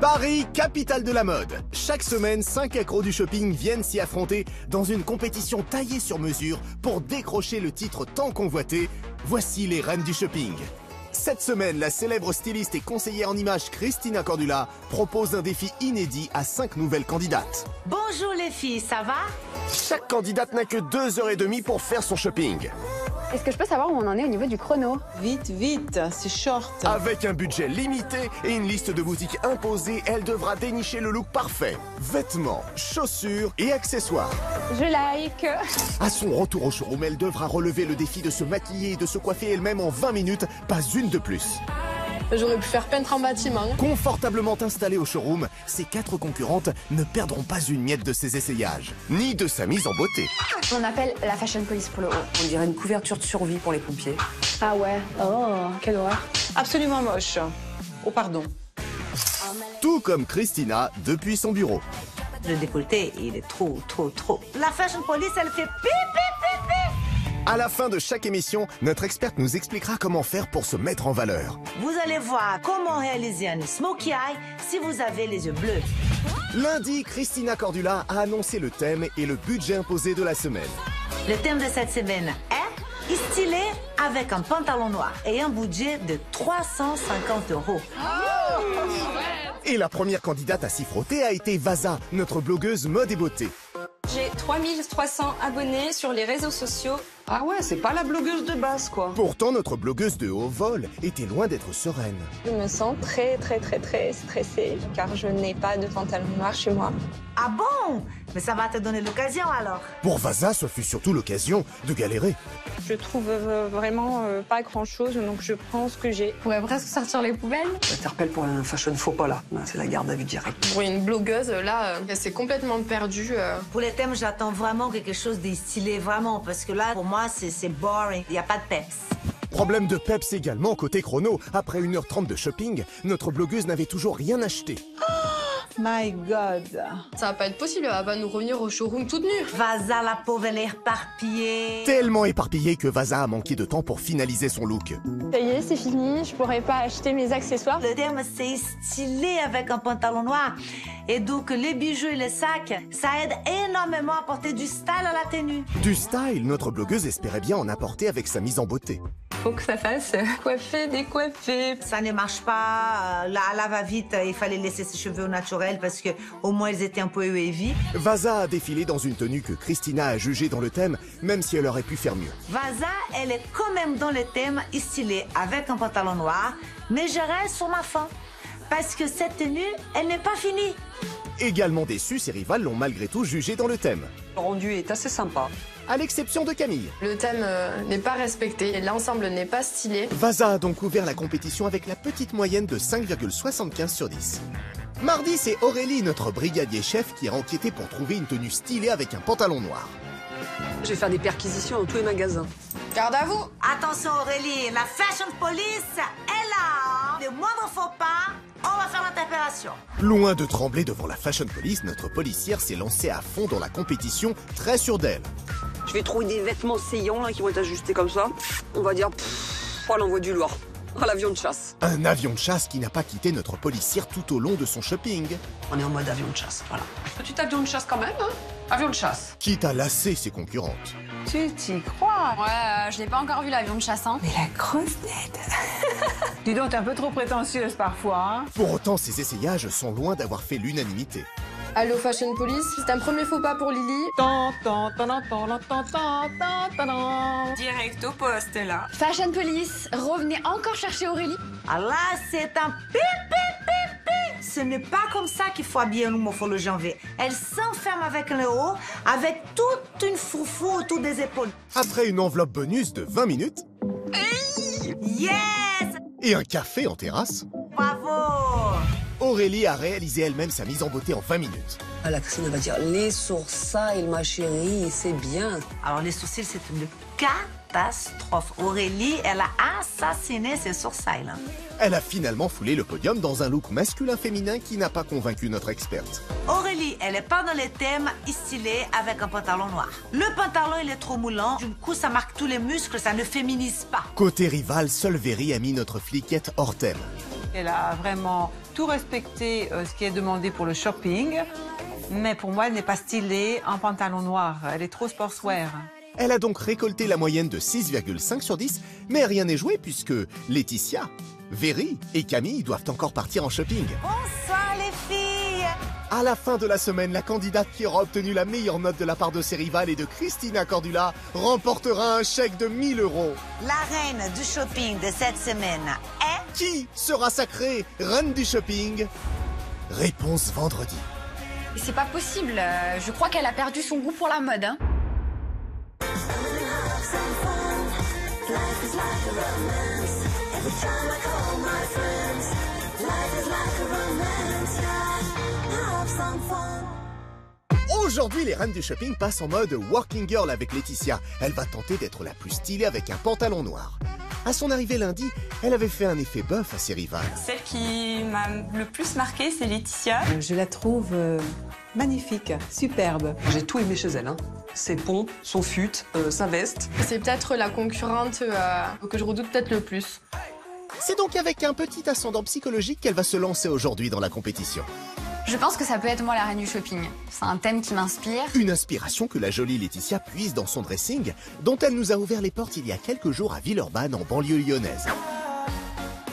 Paris, capitale de la mode. Chaque semaine, 5 accros du shopping viennent s'y affronter dans une compétition taillée sur mesure pour décrocher le titre tant convoité. Voici les reines du shopping. Cette semaine, la célèbre styliste et conseillère en images Christina Cordula propose un défi inédit à 5 nouvelles candidates. Bonjour les filles, ça va? Chaque candidate n'a que 2 heures et demie pour faire son shopping. Est-ce que je peux savoir où on en est au niveau du chrono? Vite, vite, c'est short. Avec un budget limité et une liste de boutiques imposée, elle devra dénicher le look parfait. Vêtements, chaussures et accessoires. Je like. À son retour au showroom, elle devra relever le défi de se maquiller et de se coiffer elle-même en 20 minutes, pas une de plus. J'aurais pu faire peintre en bâtiment. Confortablement installée au showroom, ces quatre concurrentes ne perdront pas une miette de ses essayages, ni de sa mise en beauté. On appelle la fashion police pour le haut. On dirait une couverture de survie pour les pompiers. Ah ouais. Oh, quelle horreur. Absolument moche. Oh, pardon. Tout comme Christina depuis son bureau. Le décolleté, il est trop, trop, trop. La fashion police, elle fait pi, pi, pi, pi. À la fin de chaque émission, notre experte nous expliquera comment faire pour se mettre en valeur. Vous allez voir comment réaliser un smokey eye si vous avez les yeux bleus. Lundi, Christina Cordula a annoncé le thème et le budget imposé de la semaine. Le thème de cette semaine est stylé avec un pantalon noir et un budget de 350 euros. Et la première candidate à s'y frotter a été Vaza, notre blogueuse mode et beauté. J'ai 3300 abonnés sur les réseaux sociaux. Ah ouais, c'est pas la blogueuse de base, quoi. Pourtant, notre blogueuse de haut vol était loin d'être sereine. Je me sens très très très très stressée car je n'ai pas de pantalon noir chez moi. Ah bon? Mais ça va te donner l'occasion alors. Pour Vaza, ce fut surtout l'occasion de galérer. Je trouve euh, vraiment euh, pas grand chose donc je prends ce que j'ai. On pourrait presque sortir les poubelles. J'interpelle pour un fashion faux pas, là. C'est la garde à vue directe. Pour une blogueuse, là, euh, elle s'est complètement perdue. euh. Pour les thèmes, j'attends vraiment quelque chose de stylé, vraiment, parce que là, pour moi, c'est c'est boring. Il n'y a pas de peps. Problème de peps également côté chrono. Après 1h30 de shopping, notre blogueuse n'avait toujours rien acheté. My God. Ça va pas être possible, elle va nous revenir au showroom toute nue. Vaza, la pauvre, elle est éparpillée. Tellement éparpillée que Vaza a manqué de temps pour finaliser son look. Ça y est, c'est fini, je pourrais pas acheter mes accessoires. Le thème, c'est stylé avec un pantalon noir. Et donc, les bijoux et les sacs, ça aide énormément à porter du style à la tenue. Du style, notre blogueuse espérait bien en apporter avec sa mise en beauté. Faut que ça fasse coiffer, décoiffer. Ça ne marche pas. euh, Là, là va vite. Il fallait laisser ses cheveux naturels parce que au moins ils étaient un peu wavy. Vaza a défilé dans une tenue que Christina a jugée dans le thème, même si elle aurait pu faire mieux. Vaza, elle est quand même dans le thème stylé avec un pantalon noir, mais je reste sur ma faim. Parce que cette tenue, elle n'est pas finie. Également déçue, ses rivales l'ont malgré tout jugée dans le thème. Le rendu est assez sympa. À l'exception de Camille. Le thème euh, n'est pas respecté et l'ensemble n'est pas stylé. Vaza a donc ouvert la compétition avec la petite moyenne de 5,75 sur 10. Mardi, c'est Aurélie, notre brigadier chef, qui a enquêté pour trouver une tenue stylée avec un pantalon noir. Je vais faire des perquisitions dans tous les magasins. Garde à vous Attention Aurélie, la fashion police est là. Le moindre faux pas, on va faire l'interpellation. Loin de trembler devant la fashion police, notre policière s'est lancée à fond dans la compétition, très sûre d'elle. Je vais trouver des vêtements saillants, là, qui vont être ajustés comme ça. On va dire, pff, l'envoi du lourd. À l'avion de chasse. Un avion de chasse qui n'a pas quitté notre policière tout au long de son shopping, On est en mode avion de chasse, voilà. Petit avion de chasse quand même, hein Avion de chasse. quitte à lasser ses concurrentes. Tu t'y crois? Ouais, euh, je n'ai pas encore vu l'avion de chasse. Hein. Mais la grosse tête. Dis donc, t'es un peu trop prétentieuse parfois, hein Pour autant, ces essayages sont loin d'avoir fait l'unanimité. Allo Fashion Police, c'est un premier faux pas pour Lily. Direct au poste, là. Fashion Police, revenez encore chercher Aurélie. Ah là, c'est un pip, pip, pip, pip. Ce n'est pas comme ça qu'il faut habiller une morphologie en V. Elle s'enferme avec le haut, avec toute une foufou autour des épaules. Après une enveloppe bonus de 20 minutes. Yes Et un café en terrasse. Bravo Aurélie a réalisé elle-même sa mise en beauté en 20 minutes. Ah, la Christine va dire, les sourcils, ma chérie, c'est bien. Alors, les sourcils, c'est une catastrophe. Aurélie, elle a assassiné ses sourcils. hein. Elle a finalement foulé le podium dans un look masculin-féminin qui n'a pas convaincu notre experte. Aurélie, elle est pas dans les thèmes stylés avec un pantalon noir. Le pantalon, il est trop moulant. Du coup, ça marque tous les muscles, ça ne féminise pas. Côté rival, seule Véry a mis notre fliquette hors thème. Elle a vraiment tout respecté euh, ce qui est demandé pour le shopping, mais pour moi, elle n'est pas stylée en pantalon noir. Elle est trop sportswear. Elle a donc récolté la moyenne de 6,5 sur 10, mais rien n'est joué puisque Laetitia, Véry et Camille doivent encore partir en shopping. Bonsoir les filles À la fin de la semaine, la candidate qui aura obtenu la meilleure note de la part de ses rivales et de Christina Cordula remportera un chèque de 1000 euros. La reine du shopping de cette semaine est... Qui sera sacrée reine du shopping Réponse vendredi. C'est pas possible. euh, Je crois qu'elle a perdu son goût pour la mode. Hein. Aujourd'hui, les reines du shopping passent en mode working girl avec Laetitia. Elle va tenter d'être la plus stylée avec un pantalon noir. À son arrivée lundi, elle avait fait un effet bœuf à ses rivales. Celle qui m'a le plus marqué, c'est Laetitia. Je la trouve euh, magnifique, superbe. J'ai tout aimé chez elle. Hein. Ses pompes, son fut, euh, sa veste. C'est peut-être la concurrente euh, que je redoute peut-être le plus. C'est donc avec un petit ascendant psychologique qu'elle va se lancer aujourd'hui dans la compétition. Je pense que ça peut être moi la reine du shopping. C'est un thème qui m'inspire. Une inspiration que la jolie Laetitia puise dans son dressing, dont elle nous a ouvert les portes il y a quelques jours à Villeurbanne en banlieue lyonnaise.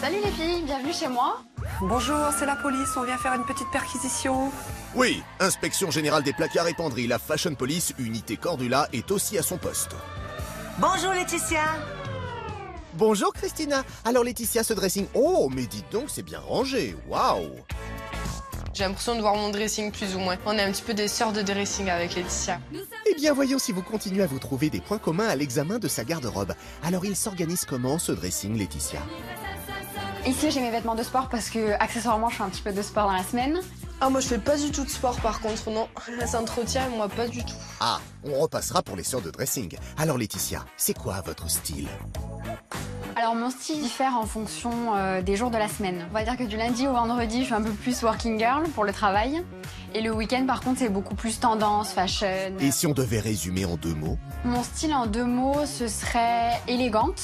Salut les filles, bienvenue chez moi. Bonjour, c'est la police, on vient faire une petite perquisition. Oui, inspection générale des placards et penderies, la Fashion Police, unité Cordula, est aussi à son poste. Bonjour Laetitia Bonjour Christina. Alors Laetitia, ce dressing... Oh, mais dites donc, c'est bien rangé. Waouh J'ai l'impression de voir mon dressing plus ou moins. On est un petit peu des sœurs de dressing avec Laetitia. Eh bien, voyons si vous continuez à vous trouver des points communs à l'examen de sa garde-robe. Alors, il s'organise comment, ce dressing, Laetitia? Ici j'ai mes vêtements de sport parce que accessoirement je fais un petit peu de sport dans la semaine. Ah moi je fais pas du tout de sport par contre, non. Elle s'entretient, moi pas du tout. Ah, on repassera pour les sœurs de dressing. Alors, Laetitia, c'est quoi votre style? Alors mon style diffère en fonction euh, des jours de la semaine. On va dire que du lundi au vendredi je suis un peu plus working girl pour le travail. Et le week-end par contre c'est beaucoup plus tendance, fashion. Et si on devait résumer en deux mots? Mon style en deux mots ce serait élégante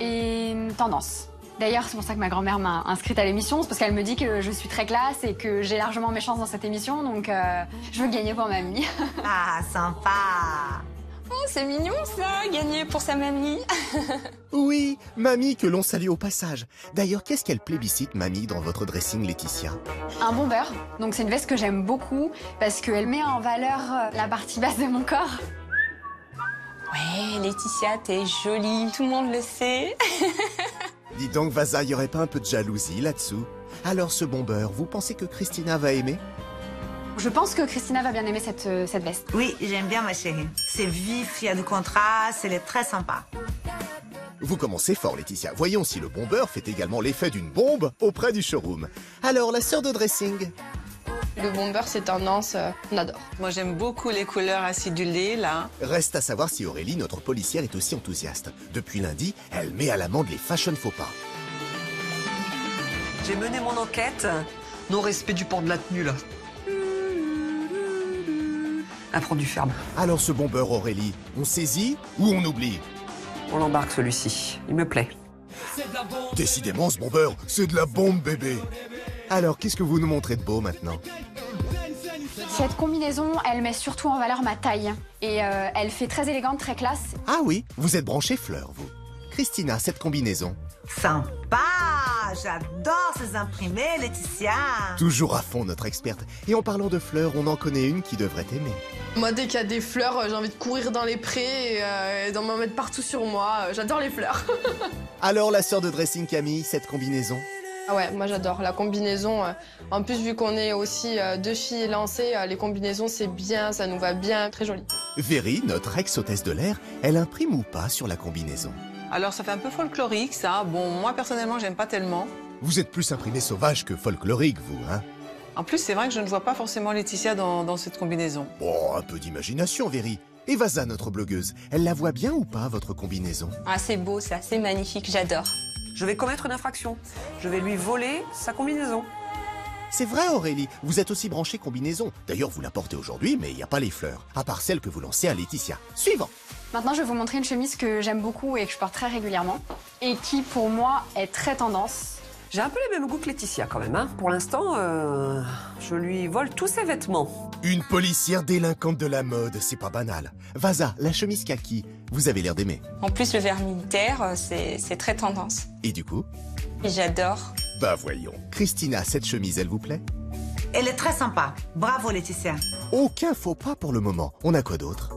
et tendance. D'ailleurs, c'est pour ça que ma grand-mère m'a inscrite à l'émission, c'est parce qu'elle me dit que je suis très classe et que j'ai largement mes chances dans cette émission, donc euh, je veux gagner pour mamie. Ah, sympa Oh, c'est mignon ça, gagner pour sa mamie. Oui, mamie que l'on salue au passage. D'ailleurs, qu'est-ce qu'elle plébiscite, mamie, dans votre dressing, Laetitia? Un bomber, donc c'est une veste que j'aime beaucoup parce qu'elle met en valeur euh, la partie basse de mon corps. Ouais, Laetitia, t'es jolie, tout le monde le sait. Dis donc, Vaza, y aurait pas un peu de jalousie là-dessous? Alors, ce bomber, vous pensez que Christina va aimer? Je pense que Christina va bien aimer cette, euh, cette veste. Oui, j'aime bien ma chérie. C'est vif, il y a du contraste, elle est très sympa. Vous commencez fort, Laetitia. Voyons si le bomber fait également l'effet d'une bombe auprès du showroom. Alors, la sœur de dressing Le bomber c'est tendance, euh, on adore. Moi, j'aime beaucoup les couleurs acidulées, là. Reste à savoir si Aurélie, notre policière, est aussi enthousiaste. Depuis lundi, elle met à l'amende les fashion faux pas. J'ai mené mon enquête. Non-respect du port de la tenue, là. Elle prend du ferme. Alors, ce bomber, Aurélie, on saisit ou on oublie? On l'embarque celui-ci. Il me plaît. Décidément, ce bomber, c'est de la bombe, bébé Alors, qu'est-ce que vous nous montrez de beau maintenant? Cette combinaison, elle met surtout en valeur ma taille. Et euh, elle fait très élégante, très classe. Ah oui, vous êtes branché fleur, vous. Christina, cette combinaison. Sympa J'adore ces imprimés, Laetitia Toujours à fond, notre experte. Et en parlant de fleurs, on en connaît une qui devrait aimer. Moi dès qu'il y a des fleurs, euh, j'ai envie de courir dans les prés et, euh, et d'en m'en mettre partout sur moi. Euh, J'adore les fleurs. Alors, la sœur de dressing Camille, cette combinaison Ah ouais, moi j'adore la combinaison. En plus, vu qu'on est aussi deux filles lancées, les combinaisons c'est bien, ça nous va bien, très joli. Véry, notre ex-hôtesse de l'air, elle imprime ou pas sur la combinaison Alors, ça fait un peu folklorique, ça. Bon, moi, personnellement, j'aime pas tellement. Vous êtes plus imprimé sauvage que folklorique, vous, hein En plus, c'est vrai que je ne vois pas forcément Laetitia dans, dans cette combinaison. Bon, un peu d'imagination, Véry. Et Vaza, notre blogueuse, elle la voit bien ou pas, votre combinaison? Ah, c'est beau ça, c'est magnifique, j'adore. Je vais commettre une infraction. Je vais lui voler sa combinaison. C'est vrai, Aurélie, vous êtes aussi branchée combinaison. D'ailleurs, vous la portez aujourd'hui, mais il n'y a pas les fleurs, à part celles que vous lancez à Laetitia. Suivant Maintenant, je vais vous montrer une chemise que j'aime beaucoup et que je porte très régulièrement. Et qui, pour moi, est très tendance. J'ai un peu les mêmes goûts que Laetitia quand même. Hein. Pour l'instant, euh, je lui vole tous ses vêtements. Une policière délinquante de la mode, c'est pas banal. Vaza, la chemise kaki, vous avez l'air d'aimer. En plus, le verre militaire, euh, c'est c'est très tendance. Et du coup? Et j'adore. Bah voyons. Christina, cette chemise, elle vous plaît? Elle est très sympa. Bravo, Laetitia. Aucun faux pas pour le moment. On a quoi d'autre?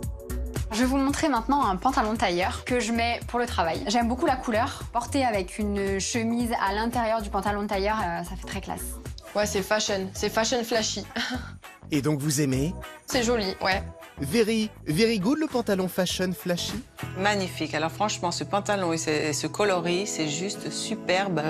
Je vais vous montrer maintenant un pantalon tailleur que je mets pour le travail. J'aime beaucoup la couleur. Porté avec une chemise à l'intérieur du pantalon de tailleur, euh, ça fait très classe. Ouais, c'est fashion. C'est fashion flashy. Et donc vous aimez c'est joli, ouais. Very, very good le pantalon fashion flashy? Magnifique. Alors franchement, ce pantalon et ce, et ce coloris, c'est juste superbe.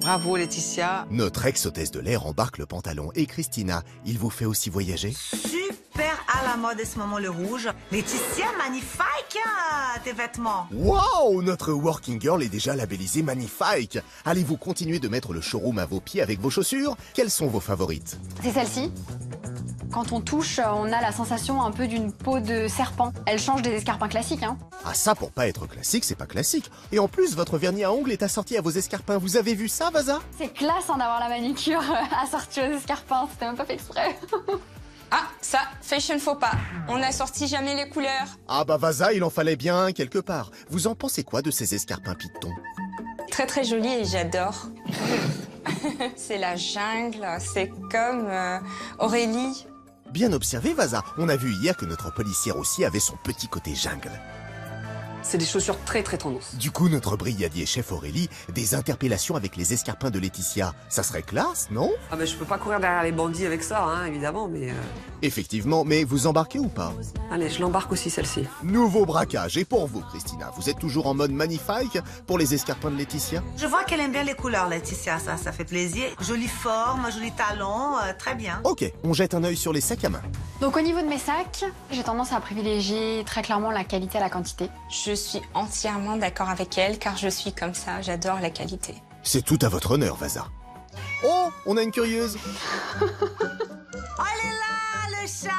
Bravo Laetitia. Notre ex-hôtesse de l'air embarque le pantalon. Et Christina, il vous fait aussi voyager? Super à la mode en ce moment, le rouge. Laetitia, magnifique, hein, tes vêtements. Wow Notre working girl est déjà labellisée magnifique Allez-vous continuer de mettre le showroom à vos pieds avec vos chaussures? Quelles sont vos favorites? C'est celle-ci. Quand on touche, on a la sensation un peu d'une peau de serpent. Elle change des escarpins classiques, hein. Ah ça, pour pas être classique, c'est pas classique. Et en plus, votre vernis à ongles est assorti à vos escarpins. Vous avez vu ça, Vaza? C'est classe hein, d'avoir la manicure assortie aux escarpins, c'était même pas fait exprès. Ah, ça, fashion faux pas. On n'a sorti jamais les couleurs. Ah bah Vaza, il en fallait bien un quelque part. Vous en pensez quoi de ces escarpins pitons? Très très joli et j'adore. c'est la jungle, c'est comme euh, Aurélie. Bien observé, Vaza. On a vu hier que notre policière aussi avait son petit côté jungle. C'est des chaussures très très tendance. Du coup, notre brigadier chef Aurélie, des interpellations avec les escarpins de Laetitia. Ça serait classe, non? Ah ben je peux pas courir derrière les bandits avec ça, hein, évidemment, mais... euh, Effectivement, mais vous embarquez ou pas Allez, je l'embarque aussi celle-ci. Nouveau braquage. Et pour vous, Christina, vous êtes toujours en mode magnifique pour les escarpins de Laetitia Je vois qu'elle aime bien les couleurs, Laetitia, ça, ça fait plaisir. Jolie forme, joli talon, euh, très bien. Ok, on jette un œil sur les sacs à main. Donc au niveau de mes sacs, j'ai tendance à privilégier très clairement la qualité à la quantité. Je suis entièrement d'accord avec elle car je suis comme ça, j'adore la qualité. C'est tout à votre honneur, Vaza. Oh, on a une curieuse. Oh, elle est là, le chat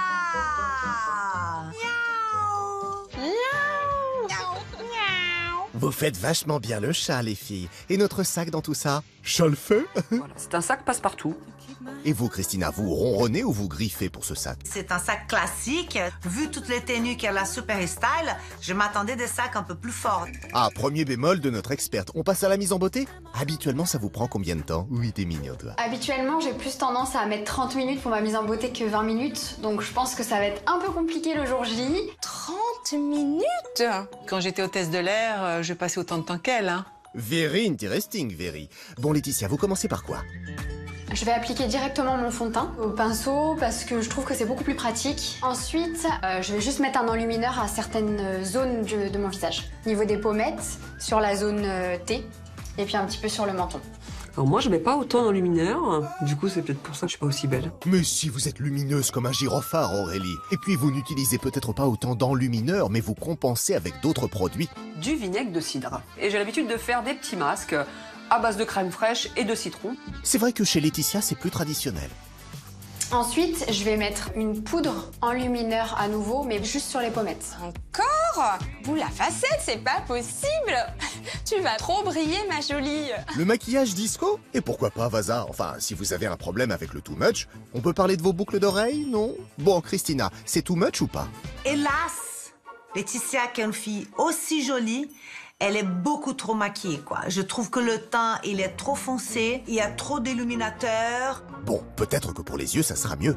Miaou. Vous faites vachement bien le chat, les filles. Et notre sac dans tout ça? Je le fais Voilà, c'est un sac passe-partout. Et vous, Christina, vous ronronnez ou vous griffez pour ce sac? C'est un sac classique. Vu toutes les tenues qu'elle a super style, je m'attendais des sacs un peu plus forts. Ah, premier bémol de notre experte. On passe à la mise en beauté? Habituellement, ça vous prend combien de temps? Oui, t'es mignon, toi. Habituellement, j'ai plus tendance à mettre 30 minutes pour ma mise en beauté que 20 minutes, donc je pense que ça va être un peu compliqué le jour J. 30 minutes? Quand j'étais hôtesse de l'air, euh, je passais autant de temps qu'elle. Hein. Very interesting, very. Bon, Laetitia, vous commencez par quoi? Je vais appliquer directement mon fond de teint au pinceau parce que je trouve que c'est beaucoup plus pratique. Ensuite, euh, je vais juste mettre un enlumineur à certaines zones du- de mon visage. Niveau des pommettes, sur la zone euh, T, et puis un petit peu sur le menton. Alors moi, je mets pas autant d'enlumineur. Du coup, c'est peut-être pour ça que je suis pas aussi belle. Mais si vous êtes lumineuse comme un gyrophare, Aurélie. Et puis, vous n'utilisez peut-être pas autant d'enlumineur, mais vous compensez avec d'autres produits. Du vinaigre de cidre. Et j'ai l'habitude de faire des petits masques à base de crème fraîche et de citron. C'est vrai que chez Laetitia, c'est plus traditionnel. Ensuite, je vais mettre une poudre enlumineur à nouveau, mais juste sur les pommettes. Encore? Boule la facette, c'est pas possible. Tu vas trop briller, ma jolie. Le maquillage disco? Et pourquoi pas, Vaza? Enfin, si vous avez un problème avec le too much, on peut parler de vos boucles d'oreilles, non? Bon, Christina, c'est too much ou pas? Hélas, Laetitia, qui est une fille aussi jolie, elle est beaucoup trop maquillée, quoi. Je trouve que le teint, il est trop foncé, il y a trop d'illuminateurs. Bon, peut-être que pour les yeux, ça sera mieux.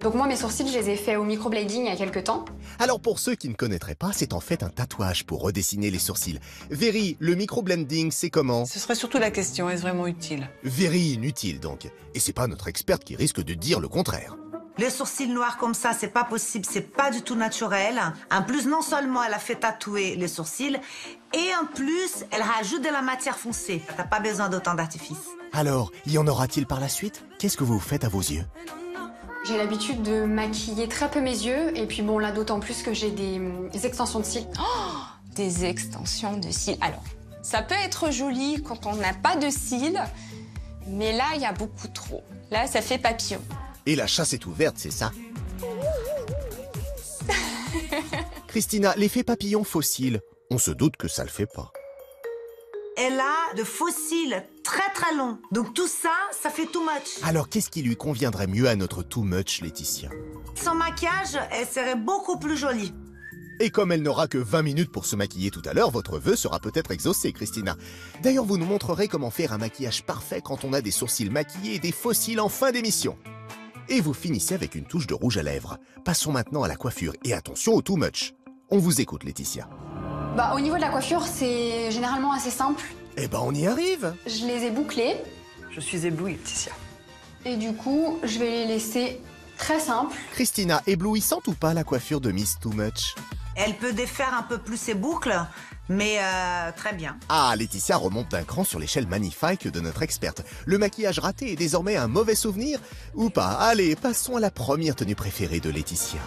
Donc moi, mes sourcils, je les ai faits au microblading il y a quelques temps. Alors pour ceux qui ne connaîtraient pas, c'est en fait un tatouage pour redessiner les sourcils. Very, le microblending, c'est comment? Ce serait surtout la question, est-ce vraiment utile? Very inutile donc. Et c'est pas notre experte qui risque de dire le contraire. Les sourcils noirs comme ça, c'est pas possible, c'est pas du tout naturel. En plus, non seulement elle a fait tatouer les sourcils, et en plus, elle rajoute de la matière foncée. T'as pas besoin d'autant d'artifice. Alors, y en aura-t-il par la suite? Qu'est-ce que vous faites à vos yeux? J'ai l'habitude de maquiller très peu mes yeux, et puis bon, là, d'autant plus que j'ai des, des extensions de cils. Des extensions de cils. Alors, ça peut être joli quand on n'a pas de cils, mais là, il y a beaucoup trop. Là, ça fait papillon. Et la chasse est ouverte, c'est ça? Christina, l'effet papillon fossile, on se doute que ça le fait pas. elle a de fossiles très très longs. Donc tout ça, ça fait too much. Alors qu'est-ce qui lui conviendrait mieux à notre too much Laetitia? Sans maquillage, elle serait beaucoup plus jolie. Et comme elle n'aura que 20 minutes pour se maquiller tout à l'heure, votre vœu sera peut-être exaucé, Christina. D'ailleurs, vous nous montrerez comment faire un maquillage parfait quand on a des sourcils maquillés et des fossiles en fin d'émission. Et vous finissez avec une touche de rouge à lèvres. Passons maintenant à la coiffure et attention au too much. On vous écoute, Laetitia. Bah, au niveau de la coiffure, c'est généralement assez simple. Eh ben, on y arrive Je les ai bouclés. Je suis éblouie, Laetitia. Et du coup, je vais les laisser très simples. Christina, éblouissante ou pas la coiffure de Miss Too Much? Elle peut défaire un peu plus ses boucles, mais euh, très bien. Ah, Laetitia remonte d'un cran sur l'échelle magnifique de notre experte. Le maquillage raté est désormais un mauvais souvenir Ou pas? Allez, passons à la première tenue préférée de Laetitia.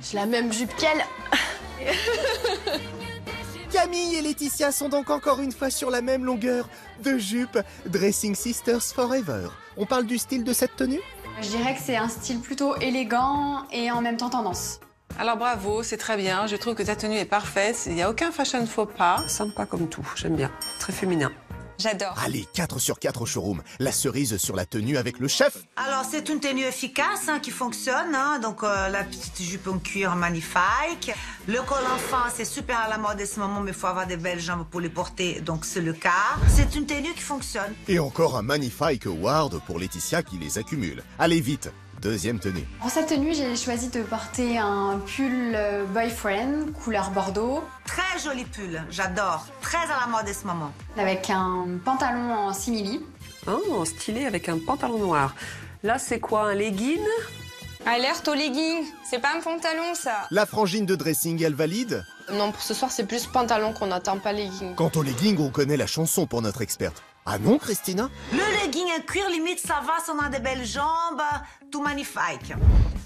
J'ai la même jupe qu'elle. Camille et Laetitia sont donc encore une fois sur la même longueur de jupe. Dressing Sisters Forever. On parle du style de cette tenue? Je dirais que c'est un style plutôt élégant et en même temps tendance. Alors bravo, c'est très bien. Je trouve que ta tenue est parfaite. Il n'y a aucun fashion faux pas. Sympa comme tout, j'aime bien. Très féminin. J'adore. Allez, 4 sur 4 au showroom. La cerise sur la tenue avec le chef. Alors, c'est une tenue efficace hein, qui fonctionne. hein. Donc, euh, la petite jupe en cuir magnifique. Le col enfant, c'est super à la mode en ce moment, mais il faut avoir des belles jambes pour les porter. Donc, c'est le cas. C'est une tenue qui fonctionne. Et encore un magnifique award pour Laetitia qui les accumule. Allez vite, deuxième tenue. Pour cette tenue, j'ai choisi de porter un pull euh, boyfriend couleur bordeaux Très joli pull. J'adore. Très à la mode en ce moment. avec un pantalon en simili. Oh, stylé avec un pantalon noir. Là, c'est quoi, un legging? Alerte au legging. C'est pas un pantalon, ça. La frangine de dressing, elle valide? Non, pour ce soir, c'est plus pantalon qu'on attend, pas legging. Quant au legging, on connaît la chanson pour notre experte. Ah non, Christina? Le legging en cuir, limite, ça va, ça on a des belles jambes, tout magnifique.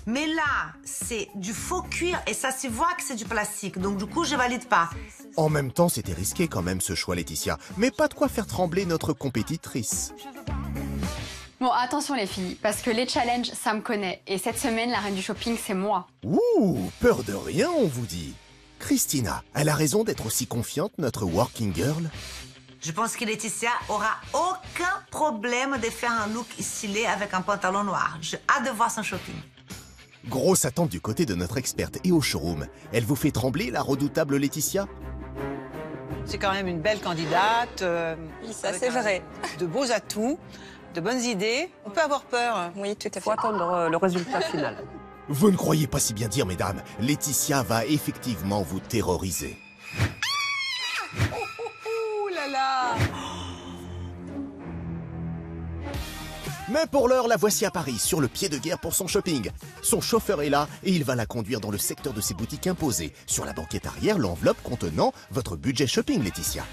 Mais là, c'est du faux cuir et ça se voit que c'est du plastique. Donc, du coup, je valide pas. En même temps, c'était risqué quand même ce choix, Laetitia. Mais pas de quoi faire trembler notre compétitrice. Bon, attention les filles, parce que les challenges, ça me connaît. Et cette semaine, la reine du shopping, c'est moi. Ouh, peur de rien, on vous dit. Christina, elle a raison d'être aussi confiante, notre working girl Je pense que Laetitia aura aucun problème de faire un look stylé avec un pantalon noir. J'ai hâte de voir son shopping. Grosse attente du côté de notre experte et au showroom. Elle vous fait trembler, la redoutable Laetitia? C'est quand même une belle candidate. euh, Oui, ça, c'est vrai. De beaux atouts, de bonnes idées. On peut avoir peur. Oui, tout à fait. Faut attendre euh, le résultat final. Vous ne croyez pas si bien dire, mesdames. Laetitia va effectivement vous terroriser. Là là Mais pour l'heure, la voici à Paris, sur le pied de guerre pour son shopping. Son chauffeur est là et il va la conduire dans le secteur de ses boutiques imposées. Sur la banquette arrière, l'enveloppe contenant votre budget shopping, Laetitia.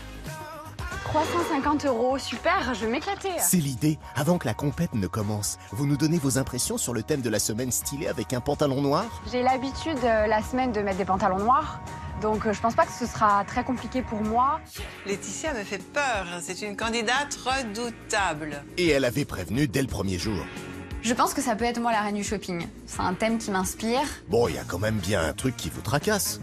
350 euros, super, je vais m'éclater. C'est l'idée. Avant que la compète ne commence, vous nous donnez vos impressions sur le thème de la semaine stylée avec un pantalon noir? J'ai l'habitude euh, la semaine de mettre des pantalons noirs, donc euh, je pense pas que ce sera très compliqué pour moi. Laetitia me fait peur. C'est une candidate redoutable. Et elle avait prévenu dès le premier jour. Je pense que ça peut être moi la reine du shopping. C'est un thème qui m'inspire. Bon, il y a quand même bien un truc qui vous tracasse.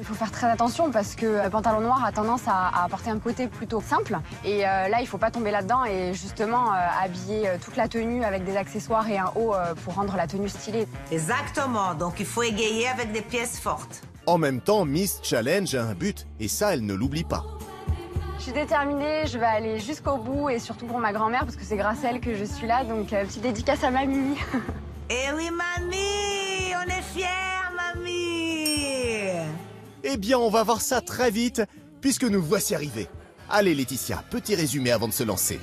Il faut faire très attention parce que le pantalon noir a tendance à, à apporter un côté plutôt simple. Et euh, là, il faut pas tomber là-dedans et justement euh, habiller toute la tenue avec des accessoires et un haut euh, pour rendre la tenue stylée. Exactement. Donc, il faut égayer avec des pièces fortes. En même temps, Miss Challenge a un but, et ça, elle ne l'oublie pas. Je suis déterminée, je vais aller jusqu'au bout et surtout pour ma grand-mère parce que c'est grâce à elle que je suis là. Donc, euh, petite dédicace à mamie. Eh oui, mamie On est fiers, mamie Eh bien, on va voir ça très vite, puisque nous voici arrivés. Allez, Laetitia, petit résumé avant de se lancer.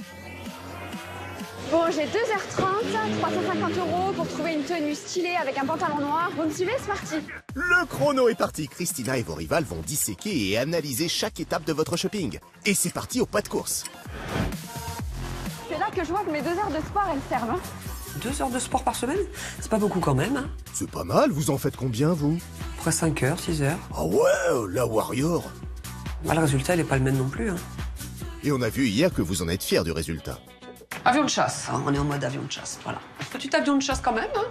Bon, j'ai 2h30, 350 euros pour trouver une tenue stylée avec un pantalon noir. Vous me suivez, c'est parti Le chrono est parti. Christina et vos rivales vont disséquer et analyser chaque étape de votre shopping. Et c'est parti au pas de course. C'est là que je vois que mes deux heures de sport, elles servent. hein. Deux heures de sport par semaine? C'est pas beaucoup quand même. Hein C'est pas mal, vous en faites combien, vous? Après 5 heures, 6 heures. Ah ouais, la Warrior Bah, le résultat, il est pas le même non plus. Hein. Et on a vu hier que vous en êtes fier du résultat. Avion de chasse. hein, on est en mode avion de chasse, voilà. Petit avion de chasse quand même. Hein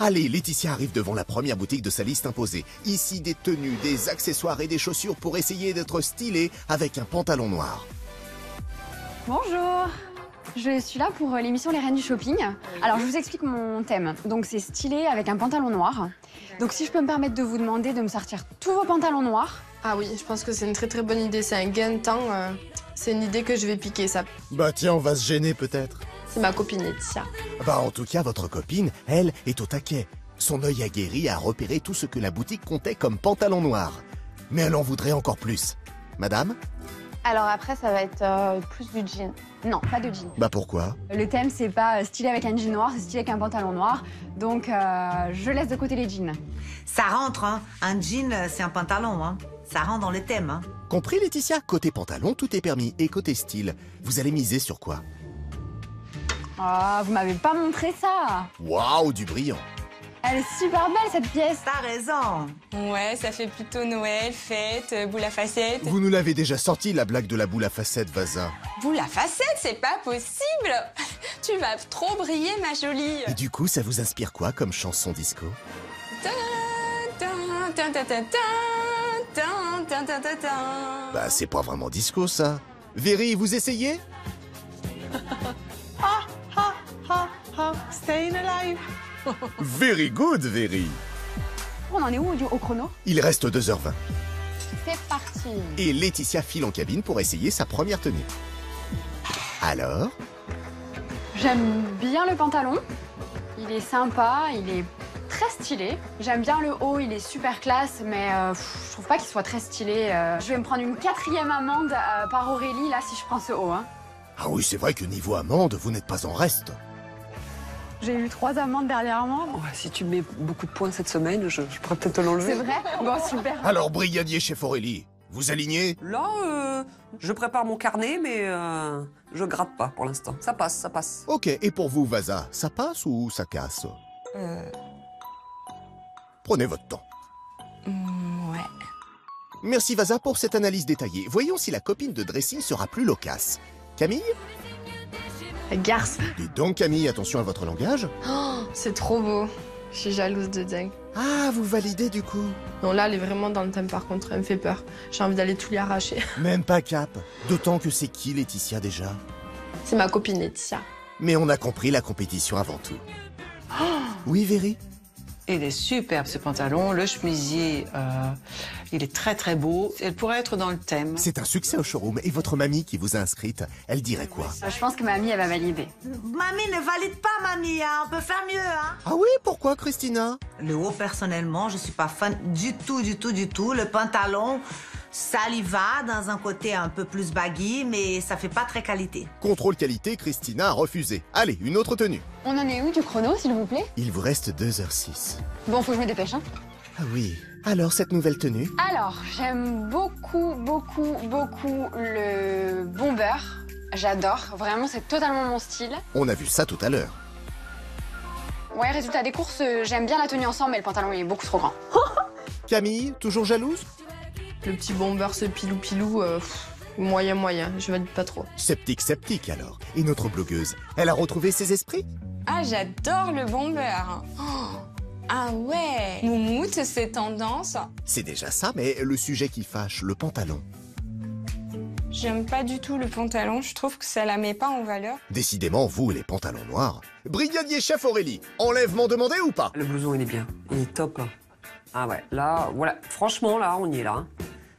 Allez, Laetitia arrive devant la première boutique de sa liste imposée. Ici, des tenues, des accessoires et des chaussures pour essayer d'être stylé avec un pantalon noir. Bonjour je suis là pour l'émission Les Reines du Shopping. Alors, je vous explique mon thème. Donc, c'est stylé avec un pantalon noir. Donc, si je peux me permettre de vous demander de me sortir tous vos pantalons noirs. Ah oui, je pense que c'est une très très bonne idée. C'est un gain de temps. euh, C'est une idée que je vais piquer, ça. Bah tiens, on va se gêner peut-être. C'est ma copine Laetitia. Bah en tout cas, votre copine, elle, est au taquet. Son œil aguerri a repéré tout ce que la boutique comptait comme pantalon noir. Mais elle en voudrait encore plus. Madame? Alors, après, ça va être euh, plus du jean. Non, pas de jean. Bah pourquoi? Le thème, c'est pas euh, stylé avec un jean noir, c'est stylé avec un pantalon noir. Donc, euh, je laisse de côté les jeans. Ça rentre, hein. Un jean, c'est un pantalon, hein. Ça rentre dans le thème, hein. Compris Laetitia? Côté pantalon, tout est permis. Et côté style, vous allez miser sur quoi? Ah, vous m'avez pas montré ça. Waouh, du brillant. Elle est super belle, cette pièce. T'as raison. Ouais, ça fait plutôt Noël, fête, euh, boule à facettes. Vous nous l'avez déjà sorti, la blague de la boule à facettes, Vaza. Boule à facettes, c'est pas possible. Tu vas trop briller, ma jolie. Et du coup, ça vous inspire quoi comme chanson disco? Tin. Bah c'est pas vraiment disco ça. Véry, vous essayez? Staying alive. Very good, Véry. On en est où du- au chrono? Il reste 2h20. C'est parti Et Laetitia file en cabine pour essayer sa première tenue. Alors? J'aime bien le pantalon. Il est sympa, il est très stylé. J'aime bien le haut, il est super classe, mais euh, pff, je trouve pas qu'il soit très stylé. euh. je vais me prendre une quatrième amende euh, par Aurélie, là, si je prends ce haut. Hein. Ah oui, c'est vrai que niveau amende, vous n'êtes pas en reste. J'ai eu trois amendes dernièrement. Ouais, si tu mets beaucoup de points cette semaine, je, je pourrais peut-être te l'enlever. C'est vrai Bon, super. Alors, brigadier chef Aurélie, vous alignez? Là, euh, je prépare mon carnet, mais euh, je gratte pas pour l'instant. Ça passe, ça passe. Ok, et pour vous, Vaza, ça passe ou ça casse? Euh, Prenez votre temps. mm, ouais. Merci Vaza pour cette analyse détaillée. Voyons si la copine de dressing sera plus loquace. Camille Garce. Dites donc Camille, attention à votre langage. Oh, c'est trop beau. Je suis jalouse de dingue. Ah, vous validez du coup Non, là, elle est vraiment dans le thème par contre. Elle me fait peur. J'ai envie d'aller tout lui arracher. Même pas cap. D'autant que c'est qui Laetitia déjà? C'est ma copine Laetitia. Mais on a compris la compétition avant tout. Oui, Véry? Il est superbe ce pantalon, le chemisier, euh, il est très très beau. Elle pourrait être dans le thème. C'est un succès au showroom. Et votre mamie qui vous a inscrite, elle dirait quoi? Euh, Je pense que mamie, elle va valider. Mamie ne valide pas, mamie, hein. On peut faire mieux, hein. Ah oui, pourquoi Christina? Le haut, personnellement, je suis pas fan du tout, du tout, du tout. Le pantalon, ça y va dans un côté un peu plus baggy, mais ça fait pas très qualité. Contrôle qualité, Christina a refusé. Allez, une autre tenue. On en est où du chrono, s'il vous plaît? Il vous reste 2h06. Bon, faut que je me dépêche, hein. Ah oui. Alors, cette nouvelle tenue? Alors, j'aime beaucoup, beaucoup, beaucoup le bomber. J'adore. Vraiment, c'est totalement mon style. On a vu ça tout à l'heure. Ouais, résultat des courses, j'aime bien la tenue ensemble, mais le pantalon, il est beaucoup trop grand. Camille, toujours jalouse? Le petit bomber, ce pilou-pilou, euh, moyen moyen. Je valide pas trop. Sceptique, sceptique alors. Et notre blogueuse, elle a retrouvé ses esprits? Ah, j'adore le bomber. Oh, ah ouais. Moumoute, c'est tendance. C'est déjà ça, mais le sujet qui fâche, le pantalon. J'aime pas du tout le pantalon. Je trouve que ça la met pas en valeur. Décidément, vous, les pantalons noirs. Brigadier chef Aurélie, enlèvement demandé ou pas? Le blouson, il est bien. Il est top. Ah ouais, là, voilà. Franchement, là, on y est là. hein.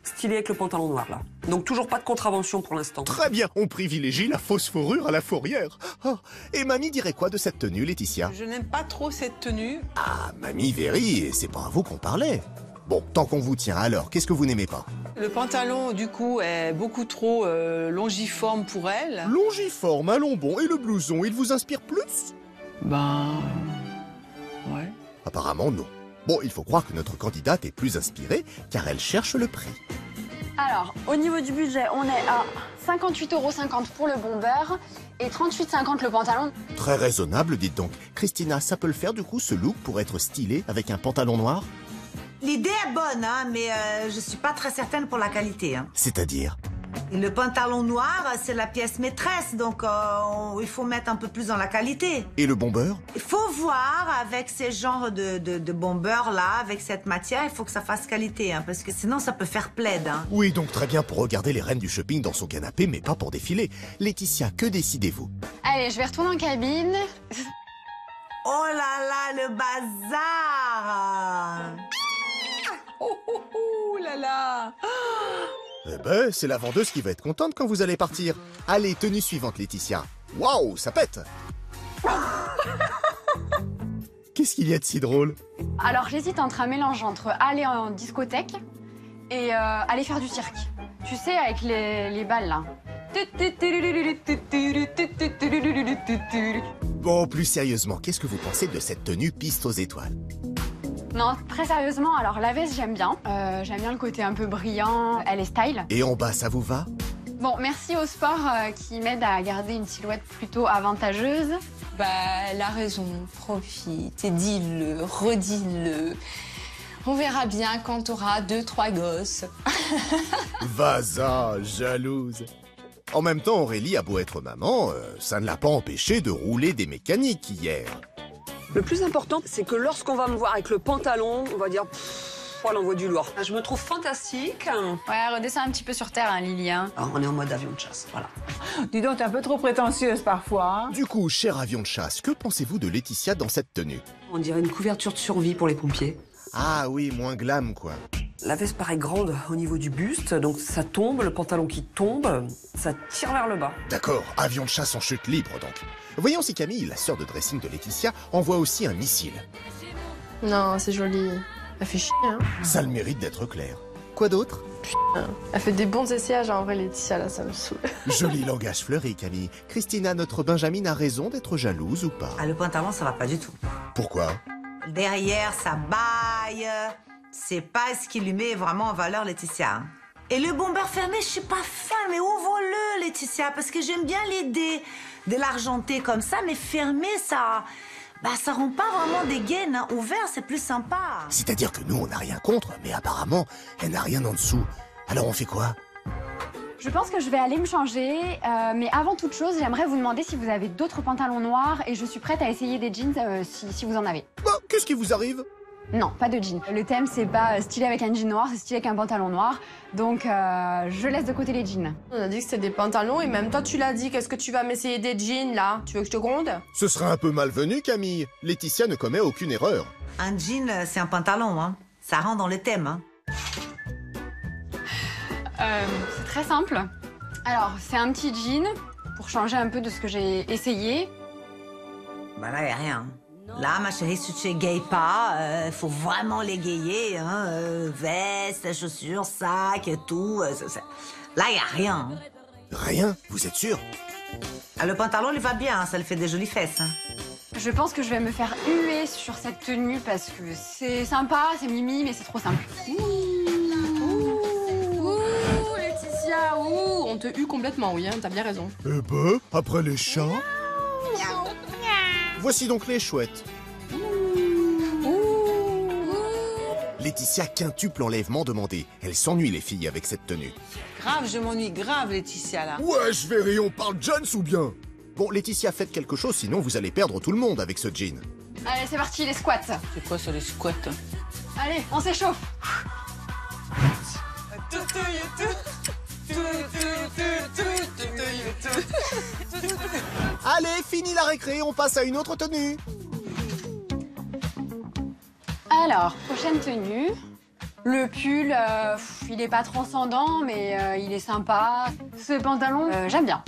Stylé avec le pantalon noir, là. Donc toujours pas de contravention pour l'instant. Très bien, on privilégie la fausse fourrure à la fourrière. Oh, et mamie dirait quoi de cette tenue, Laetitia? Je n'aime pas trop cette tenue. Ah, mamie Véry, c'est pas à vous qu'on parlait. Bon, tant qu'on vous tient alors, qu'est-ce que vous n'aimez pas? Le pantalon, du coup, est beaucoup trop euh, longiforme pour elle. Longiforme, allons bon, et le blouson, il vous inspire plus? Ben. Ouais. Apparemment non. Bon, il faut croire que notre candidate est plus inspirée, car elle cherche le prix. Alors, au niveau du budget, on est à 58,50€ pour le bomber et 38,50€ le pantalon. Très raisonnable, dites donc. Christina, ça peut le faire du coup, ce look, pour être stylé avec un pantalon noir? L'idée est bonne, hein, mais euh, je suis pas très certaine pour la qualité. Hein. C'est-à-dire? Le pantalon noir, c'est la pièce maîtresse, donc euh, on- il faut mettre un peu plus dans la qualité. Et le bomber Il faut voir avec ces genres de, de, de bombers là, avec cette matière, il faut que ça fasse qualité, hein, parce que sinon ça peut faire plaid. Hein. Oui, donc très bien pour regarder les reines du shopping dans son canapé, mais pas pour défiler. Laetitia, que décidez-vous? Allez, je vais retourner en cabine. Oh là là, le bazar Oh, oh, oh là là Eh ben, c'est la vendeuse qui va être contente quand vous allez partir. Allez, tenue suivante, Laetitia. Waouh, ça pète Qu'est-ce qu'il y a de si drôle? Alors j'hésite entre un mélange entre aller en discothèque et euh, aller faire du cirque. Tu sais, avec les, les balles là. Bon, plus sérieusement, qu'est-ce que vous pensez de cette tenue piste aux étoiles? Non, très sérieusement, alors la veste j'aime bien. Euh, j'aime bien le côté un peu brillant, elle est style. Et en bas, ça vous va? Bon, merci au sport euh, qui m'aide à garder une silhouette plutôt avantageuse. Bah, elle a raison, profite et dis-le, redis-le. On verra bien quand t'auras deux, trois gosses. Vaza, jalouse. En même temps, Aurélie a beau être maman, euh, ça ne l'a pas empêché de rouler des mécaniques hier. Le plus important, c'est que lorsqu'on va me voir avec le pantalon, on va dire, pff, oh, elle envoie du lourd. Je me trouve fantastique. Ouais, redescends un petit peu sur terre, hein, Lily. hein. Alors, on est en mode avion de chasse, voilà. Dis donc, t'es un peu trop prétentieuse parfois. hein. Du coup, cher avion de chasse, que pensez-vous de Laetitia dans cette tenue? On dirait une couverture de survie pour les pompiers. Ah oui, moins glam quoi. La veste paraît grande au niveau du buste, donc ça tombe, le pantalon qui tombe, ça tire vers le bas. D'accord, avion de chasse en chute libre donc. Voyons si Camille, la sœur de dressing de Laetitia, envoie aussi un missile. Non, c'est joli. Elle fait chier, hein. Ça a le mérite d'être clair. Quoi d'autre? Elle fait des bons essayages, en vrai, Laetitia, là, ça me saoule. Joli langage fleuri, Camille. Christina, notre Benjamin a raison d'être jalouse ou pas? Ah, le pantalon, ça va pas du tout. Pourquoi? Derrière, ça baille. C'est pas ce qui lui met vraiment en valeur, Laetitia. Et le bomber fermé, je suis pas fan, mais ouvre-le, Laetitia, parce que j'aime bien l'idée de l'argenté comme ça, mais fermé, ça. Bah, ça rend pas vraiment des gaines. hein. Ouvert, c'est plus sympa. C'est-à-dire que nous, on n'a rien contre, mais apparemment, elle n'a rien en dessous. Alors on fait quoi? Je pense que je vais aller me changer, euh, mais avant toute chose, j'aimerais vous demander si vous avez d'autres pantalons noirs et je suis prête à essayer des jeans euh, si, si vous en avez. Bah, Qu'est-ce qui vous arrive? Non, pas de jeans. Le thème, c'est pas euh, stylé avec un jean noir, c'est stylé avec un pantalon noir. Donc, euh, je laisse de côté les jeans. On a dit que c'était des pantalons, et même toi, tu l'as dit. Qu'est-ce que tu vas m'essayer des jeans, là? Tu veux que je te gronde? Ce serait un peu malvenu, Camille. Laetitia ne commet aucune erreur. Un jean, euh, c'est un pantalon, hein. Ça rentre dans le thème, hein. Euh, c'est très simple. Alors, c'est un petit jean pour changer un peu de ce que j'ai essayé. Bah là, y a rien. Là, ma chérie, si tu égayes pas, il faut vraiment l'égayer, hein. euh, veste, chaussures, sac et tout. euh, ça- ça- Là, y a rien. hein. Rien? Vous êtes sûr? Ah, le pantalon, il va bien, hein, ça lui fait des jolies fesses. hein. Je pense que je vais me faire huer sur cette tenue parce que c'est sympa, c'est mimi, mais c'est trop simple. Ouh, Laetitia, ouh On te hue complètement, oui, hein, t'as bien raison. Eh ben, après les chats... Voici donc les chouettes. Laetitia quintuple enlèvement demandé. Elle s'ennuie les filles avec cette tenue. Grave, je m'ennuie grave, Laetitia, là. Ouais, je verrai, on parle Jones ou bien? Bon, Laetitia, faites quelque chose, sinon vous allez perdre tout le monde avec ce jean. Allez, c'est parti, les squats. C'est quoi ça, les squats? Allez, on s'échauffe. Allez, fini la récré, on passe à une autre tenue. Alors, prochaine tenue. Le pull, euh, il est pas transcendant, mais euh, il est sympa. Ce pantalon, euh, j'aime bien.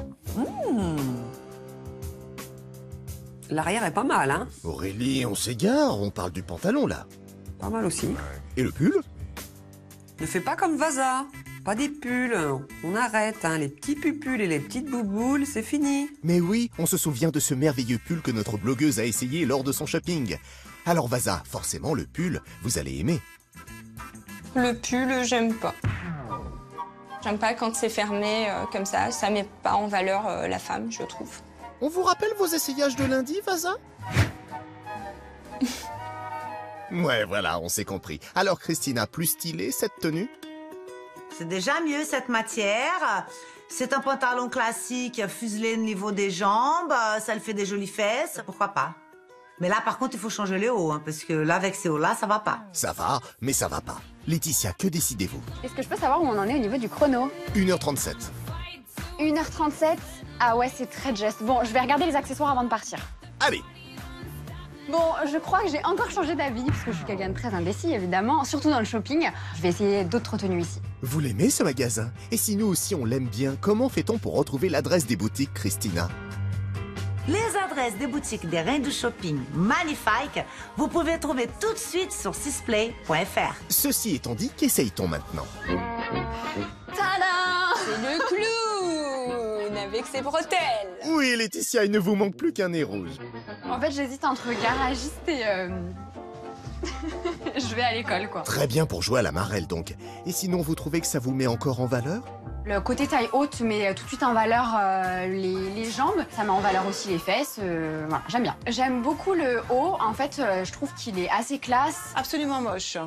L'arrière est pas mal, hein Aurélie, on s'égare, on parle du pantalon là. Pas mal aussi. Et le pull? Ne fais pas comme Vaza. Pas des pulls. On arrête, hein. Les petits pupules et les petites bouboules, c'est fini. Mais oui, on se souvient de ce merveilleux pull que notre blogueuse a essayé lors de son shopping. Alors Vaza, forcément le pull, vous allez aimer. Le pull, j'aime pas. J'aime pas quand c'est fermé euh, comme ça. Ça met pas en valeur euh, la femme, je trouve. On vous rappelle vos essayages de lundi, Vaza? Ouais, voilà, on s'est compris. Alors Christina, plus stylée cette tenue? C'est déjà mieux cette matière. C'est un pantalon classique, fuselé au niveau des jambes. Ça le fait des jolies fesses. Pourquoi pas? Mais là, par contre, il faut changer les hauts, hein, parce que là, avec ces hauts-là, ça va pas. Ça va, mais ça va pas. Laetitia, que décidez-vous? Est-ce que je peux savoir où on en est au niveau du chrono? 1h37. 1h37 Ah ouais, c'est très juste. Bon, je vais regarder les accessoires avant de partir. Allez Bon, je crois que j'ai encore changé d'avis, parce que je suis quelqu'un de très indécis, évidemment, surtout dans le shopping. Je vais essayer d'autres tenues ici. Vous l'aimez ce magasin? Et si nous aussi on l'aime bien, comment fait-on pour retrouver l'adresse des boutiques, Christina? Les adresses des boutiques des reines du shopping magnifiques, vous pouvez trouver tout de suite sur sisplay.fr. Ceci étant dit, qu'essaye-t-on maintenant? Tada avec ses bretelles. Oui, Laetitia, il ne vous manque plus qu'un nez rouge. En fait, j'hésite entre garagiste et... euh, je vais à l'école, quoi. Très bien pour jouer à la marelle donc. Et sinon, vous trouvez que ça vous met encore en valeur? Le côté taille haute met tout de suite en valeur euh, les, les jambes. Ça met en valeur aussi les fesses. euh, voilà, j'aime bien. J'aime beaucoup le haut. En fait, euh, je trouve qu'il est assez classe. Absolument moche.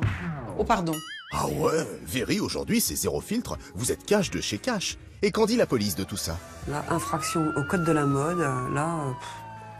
Oh, pardon. Ah ouais, Véry, aujourd'hui, c'est zéro filtre. Vous êtes cash de chez cash. Et qu'en dit la police de tout ça? Là, infraction au code de la mode, euh, là, euh,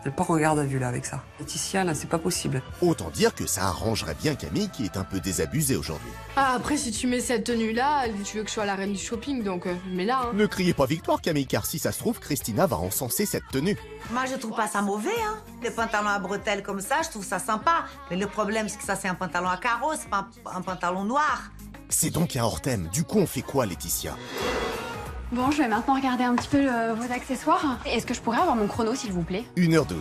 elle part en garde à vue là avec ça. Laetitia, là, c'est pas possible. Autant dire que ça arrangerait bien Camille qui est un peu désabusée aujourd'hui. Ah, après, si tu mets cette tenue-là, tu veux que je sois la reine du shopping, donc euh, mets-la. Hein. Ne criez pas victoire Camille, car si ça se trouve, Christina va encenser cette tenue. Moi, je trouve pas ça mauvais, hein. Les pantalons à bretelles comme ça, je trouve ça sympa. Mais le problème, c'est que ça, c'est un pantalon à carreaux, c'est pas un, un pantalon noir. C'est donc un hors thème. Du coup, on fait quoi, Laetitia? Bon, je vais maintenant regarder un petit peu euh, vos accessoires. Est-ce que je pourrais avoir mon chrono, s'il vous plaît? 1h12.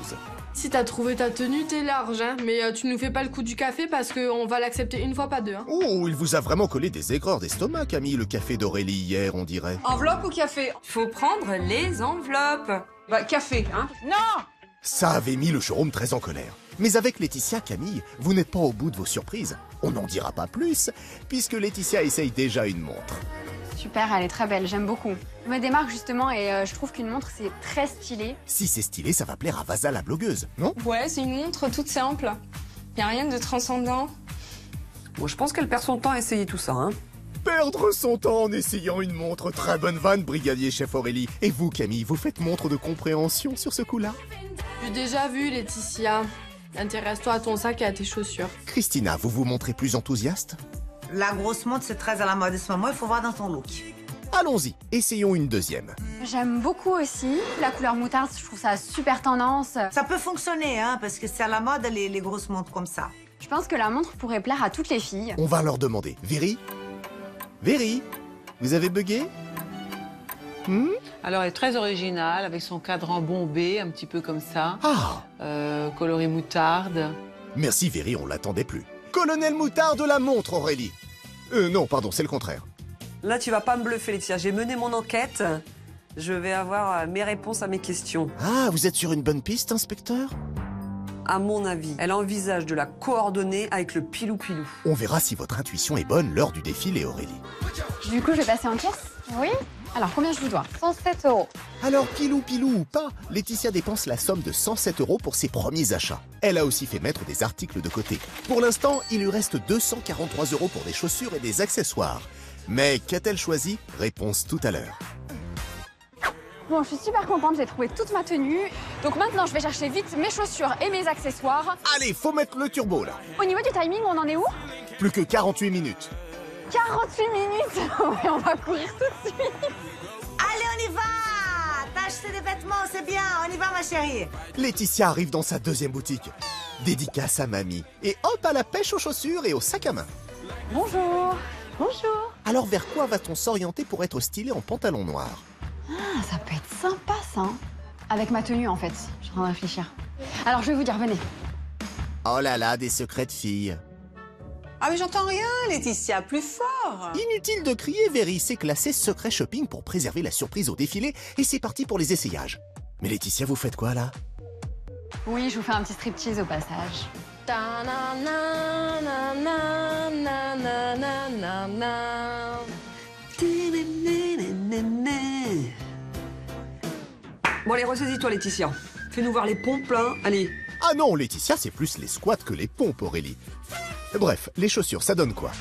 Si t'as trouvé ta tenue, t'es large, hein. Mais euh, tu nous fais pas le coup du café parce qu'on va l'accepter une fois, pas deux, hein. Oh, il vous a vraiment collé des aigreurs d'estomac, Camille, le café d'Aurélie hier, on dirait. Enveloppe ou café? Faut prendre les enveloppes. Bah, café, hein Non Ça avait mis le showroom très en colère. Mais avec Laetitia, Camille, vous n'êtes pas au bout de vos surprises. On n'en dira pas plus, puisque Laetitia essaye déjà une montre. Super, elle est très belle, j'aime beaucoup. Je me démarque justement et euh, je trouve qu'une montre, c'est très stylé. Si c'est stylé, ça va plaire à Vasa la blogueuse, non? Ouais, c'est une montre toute simple. Y a rien de transcendant. Moi, je pense qu'elle perd son temps à essayer tout ça, hein. Perdre son temps en essayant une montre. Très bonne vanne, brigadier chef Aurélie. Et vous, Camille, vous faites montre de compréhension sur ce coup-là? J'ai déjà vu, Laetitia. Intéresse-toi à ton sac et à tes chaussures. Christina, vous vous montrez plus enthousiaste? La grosse montre, c'est très à la mode en ce moment, il faut voir dans ton look. Allons-y, essayons une deuxième. J'aime beaucoup aussi la couleur moutarde, je trouve ça super tendance. Ça peut fonctionner, hein, parce que c'est à la mode les, les grosses montres comme ça. Je pense que la montre pourrait plaire à toutes les filles. On va leur demander. Véry? Véry? Vous avez bugué? Hmm? Alors, elle est très originale, avec son cadran bombé, un petit peu comme ça. Ah Euh, coloré moutarde. Merci Véry, on l'attendait plus. Colonel Moutard de la montre, Aurélie Euh, non, pardon, c'est le contraire. Là, tu vas pas me bluffer, Laetitia. J'ai mené mon enquête. Je vais avoir euh, mes réponses à mes questions. Ah, vous êtes sur une bonne piste, inspecteur? À mon avis, elle envisage de la coordonner avec le pilou-pilou. On verra si votre intuition est bonne lors du défilé, Aurélie. Du coup, je vais passer en caisse Oui Alors, combien je vous dois? 107 euros. Alors, pilou pilou ou pas, Laetitia dépense la somme de 107 euros pour ses premiers achats. Elle a aussi fait mettre des articles de côté. Pour l'instant, il lui reste 243 euros pour des chaussures et des accessoires. Mais qu'a-t-elle choisi? Réponse tout à l'heure. Bon, je suis super contente, j'ai trouvé toute ma tenue. Donc maintenant, je vais chercher vite mes chaussures et mes accessoires. Allez, faut mettre le turbo là. Au niveau du timing, on en est où? Plus que 48 minutes. 48 minutes Oui, on va courir tout de suite. Allez, on y va T'as acheté des vêtements, c'est bien, on y va ma chérie. Laetitia arrive dans sa deuxième boutique. Dédicace à mamie. Et hop à la pêche aux chaussures et au sac à main. Bonjour. Bonjour. Alors vers quoi va-t-on s'orienter pour être stylé en pantalon noir? Ah, ça peut être sympa ça. hein. Avec ma tenue en fait, je suis en train de réfléchir. Alors, je vais vous dire, venez. Oh là là, des secrets de filles. Ah, mais j'entends rien, Laetitia, plus fort Inutile de crier, Véry, c'est classé secret shopping pour préserver la surprise au défilé et c'est parti pour les essayages. Mais Laetitia, vous faites quoi là? Oui, je vous fais un petit striptease au passage. Bon, allez, ressaisis-toi, Laetitia. Fais-nous voir les pompes, là. Allez. Ah non, Laetitia, c'est plus les squats que les pompes, Aurélie. Bref, les chaussures, ça donne quoi?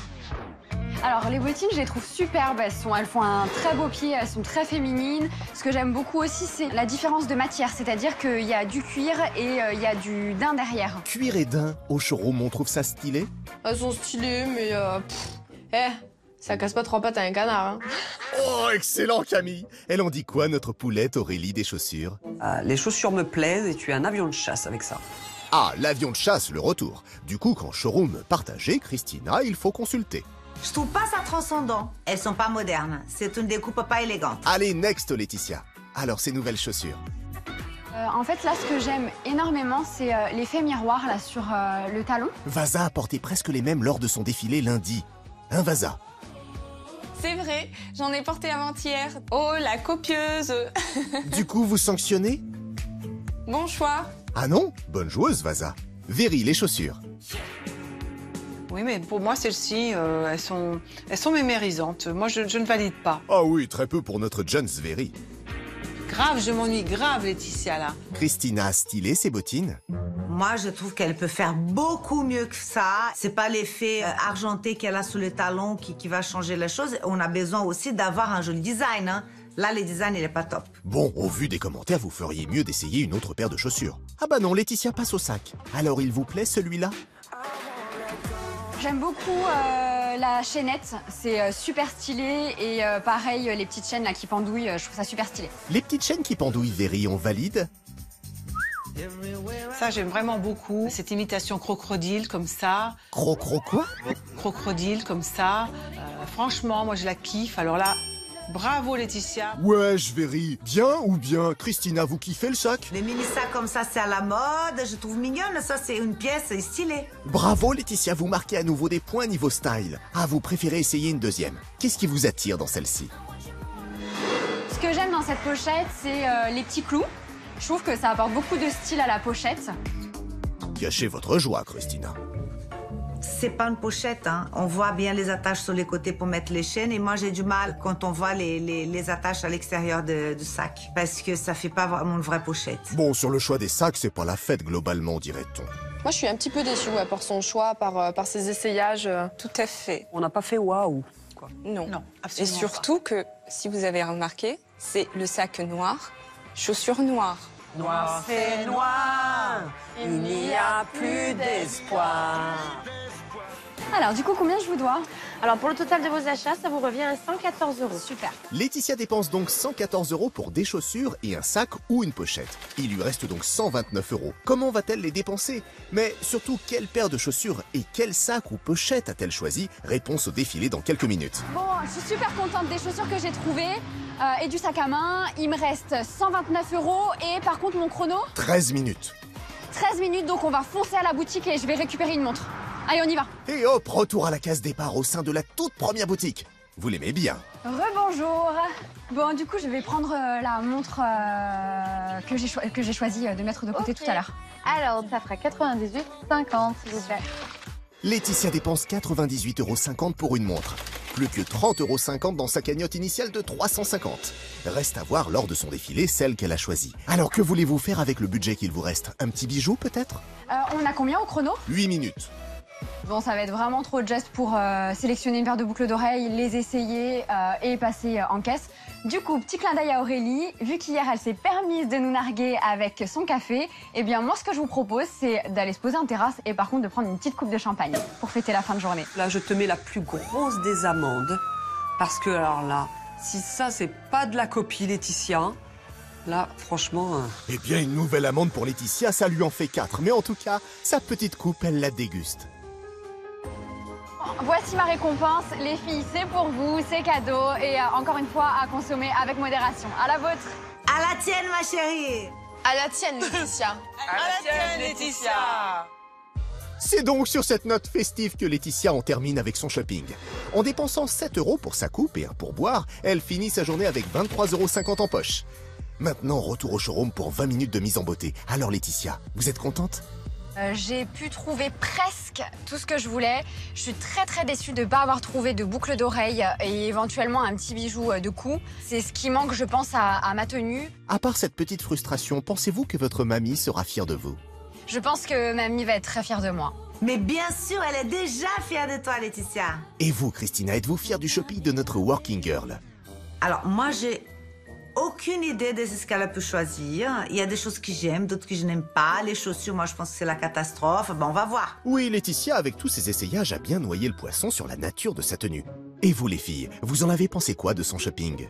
Alors les bottines, je les trouve superbes. Elles, sont, elles font un très beau pied, elles sont très féminines. Ce que j'aime beaucoup aussi, c'est la différence de matière, c'est-à-dire qu'il y a du cuir et euh, il y a du daim derrière. Cuir et daim, au showroom, on trouve ça stylé? Elles sont stylées, mais euh, pff, eh, ça casse pas trois pattes à un canard. Hein. Oh, excellent Camille Elle en dit quoi, notre poulette Aurélie des chaussures? Ah, les chaussures me plaisent et tu es un avion de chasse avec ça. Ah, l'avion de chasse, le retour. Du coup, quand showroom partagé, Christina, il faut consulter. Je trouve pas ça transcendant. Elles sont pas modernes. C'est une découpe pas élégante. Allez, next Laetitia. Alors, ces nouvelles chaussures. Euh, en fait, là, ce que j'aime énormément, c'est euh, l'effet miroir là sur euh, le talon. Vasa a porté presque les mêmes lors de son défilé lundi. Hein, Vasa C'est vrai, j'en ai porté avant-hier. Oh, la copieuse Du coup, vous sanctionnez? Bon choix. Ah non? Bonne joueuse, Vasa. Véry, les chaussures. Oui, mais pour moi, celles-ci, euh, elles, sont, elles sont mémérisantes. Moi, je, je ne valide pas. Ah oui, très peu pour notre Jones Véry. Grave, je m'ennuie grave, Laetitia, là. Christina a stylé ses bottines Moi, je trouve qu'elle peut faire beaucoup mieux que ça. C'est pas l'effet euh, argenté qu'elle a sous le talon qui, qui va changer la chose. On a besoin aussi d'avoir un joli design. Hein. Là, le design, il est pas top. Bon, au vu des commentaires, vous feriez mieux d'essayer une autre paire de chaussures. Ah bah non, Laetitia passe au sac. Alors, il vous plaît celui-là? J'aime beaucoup euh, la chaînette, c'est euh, super stylé et euh, pareil les petites chaînes là qui pendouillent, euh, je trouve ça super stylé. Les petites chaînes qui pendouillent Véry, on valide? Ça, j'aime vraiment beaucoup. Cette imitation crocodile, comme ça. Cro-cro quoi? Crocodile, comme ça. Euh, franchement, moi, je la kiffe. Alors là, bravo, Laetitia. Ouais, je Véry. Bien ou bien Christina, vous kiffez le sac Les mini sacs comme ça, c'est à la mode. Je trouve mignonne. Ça, c'est une pièce stylée. Bravo Laetitia, vous marquez à nouveau des points niveau style. Ah, vous préférez essayer une deuxième. Qu'est-ce qui vous attire dans celle-ci Ce que j'aime dans cette pochette, c'est euh, les petits clous. Je trouve que ça apporte beaucoup de style à la pochette. Cachez votre joie, Christina. C'est pas une pochette, hein. On voit bien les attaches sur les côtés pour mettre les chaînes. Et moi, j'ai du mal quand on voit les, les, les attaches à l'extérieur du sac. Parce que ça fait pas vraiment une vraie pochette. Bon, sur le choix des sacs, c'est pas la fête globalement, dirait-on. Moi, je suis un petit peu déçue ouais, par son choix, par, euh, par ses essayages. euh. Tout à fait. On n'a pas fait waouh. Non. Non, Et absolument surtout que, si vous avez remarqué, c'est le sac noir, chaussures noires. Noir, c'est noir. Il n'y a plus d'espoir. Alors du coup combien je vous dois Alors pour le total de vos achats, ça vous revient à 114 euros. Super. Laetitia dépense donc 114 euros pour des chaussures et un sac ou une pochette. Il lui reste donc 129 euros. Comment va-t-elle les dépenser? Mais surtout, quelle paire de chaussures et quel sac ou pochette a-t-elle choisi? Réponse au défilé dans quelques minutes. Bon, je suis super contente des chaussures que j'ai trouvées euh, et du sac à main. Il me reste 129 euros et par contre mon chrono, 13 minutes. 13 minutes donc on va foncer à la boutique et je vais récupérer une montre. Allez, on y va. Et hop, retour à la case départ au sein de la toute première boutique. Vous l'aimez bien Rebonjour. Bon, du coup, je vais prendre euh, la montre euh, que j'ai choi- que j'ai choisi euh, de mettre de côté tout à l'heure. Alors, ça fera 98,50 s'il vous plaît. Laetitia dépense 98,50 euros pour une montre. Plus que 30,50 euros dans sa cagnotte initiale de 350. Reste à voir lors de son défilé celle qu'elle a choisie. Alors que voulez-vous faire avec le budget qu'il vous reste? Un petit bijou peut-être? Euh, on a combien au chrono? 8 minutes. Bon, ça va être vraiment trop de gestes pour euh, sélectionner une paire de boucles d'oreilles, les essayer euh, et passer euh, en caisse. Du coup, petit clin d'œil à Aurélie. Vu qu'hier, elle s'est permise de nous narguer avec son café, eh bien, moi, ce que je vous propose, c'est d'aller se poser en terrasse et par contre de prendre une petite coupe de champagne pour fêter la fin de journée. Là, je te mets la plus grosse des amendes. Parce que, alors là, si ça, c'est pas de la copie, Laetitia, là, franchement. euh, Eh bien, une nouvelle amende pour Laetitia, ça lui en fait 4. Mais en tout cas, sa petite coupe, elle la déguste. Voici ma récompense, les filles, c'est pour vous, c'est cadeau et euh, encore une fois à consommer avec modération. À la vôtre. À la tienne, ma chérie. À la tienne, Laetitia. C'est donc sur cette note festive que Laetitia en termine avec son shopping. En dépensant 7 euros pour sa coupe et un pourboire, elle finit sa journée avec 23,50 euros en poche. Maintenant, retour au showroom pour 20 minutes de mise en beauté. Alors Laetitia, vous êtes contente? Euh, j'ai pu trouver presque tout ce que je voulais. Je suis très très déçue de ne pas avoir trouvé de boucle d'oreille et éventuellement un petit bijou euh, de cou. C'est ce qui manque, je pense, à, à ma tenue. À part cette petite frustration, pensez-vous que votre mamie sera fière de vous? Je pense que mamie va être très fière de moi. Mais bien sûr, elle est déjà fière de toi, Laetitia. Et vous, Christina, êtes-vous fière du shopping de notre working girl? Alors, moi, j'ai aucune idée de ce qu'elle a pu choisir. Il y a des choses que j'aime, d'autres que je n'aime pas. Les chaussures, moi, je pense que c'est la catastrophe. Bon, on va voir. Oui, Laetitia, avec tous ses essayages, a bien noyé le poisson sur la nature de sa tenue. Et vous, les filles, vous en avez pensé quoi de son shopping?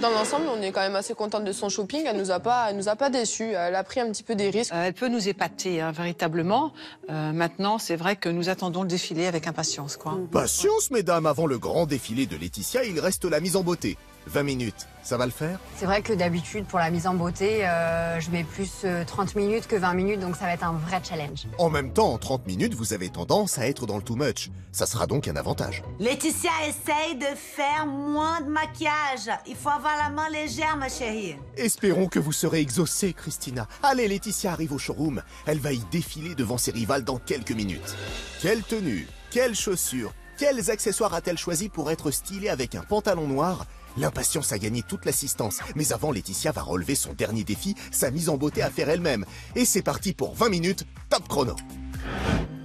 Dans l'ensemble, on est quand même assez contente de son shopping. Elle nous a pas, elle nous a pas déçus. Elle a pris un petit peu des risques. Euh, elle peut nous épater, hein, véritablement. Euh, maintenant, c'est vrai que nous attendons le défilé avec impatience, quoi. Patience, mesdames, avant le grand défilé de Laetitia, il reste la mise en beauté. 20 minutes, ça va le faire? C'est vrai que d'habitude, pour la mise en beauté, euh, je mets plus euh, 30 minutes que 20 minutes, donc ça va être un vrai challenge. En même temps, en 30 minutes, vous avez tendance à être dans le too much. Ça sera donc un avantage. Laetitia essaye de faire moins de maquillage. Il faut avoir la main légère, ma chérie. Espérons que vous serez exaucée, Christina. Allez, Laetitia arrive au showroom. Elle va y défiler devant ses rivales dans quelques minutes. Quelle tenue, quelles chaussures, quels accessoires a-t-elle choisi pour être stylée avec un pantalon noir? L'impatience a gagné toute l'assistance, mais avant Laetitia va relever son dernier défi, sa mise en beauté à faire elle-même. Et c'est parti pour 20 minutes, top chrono.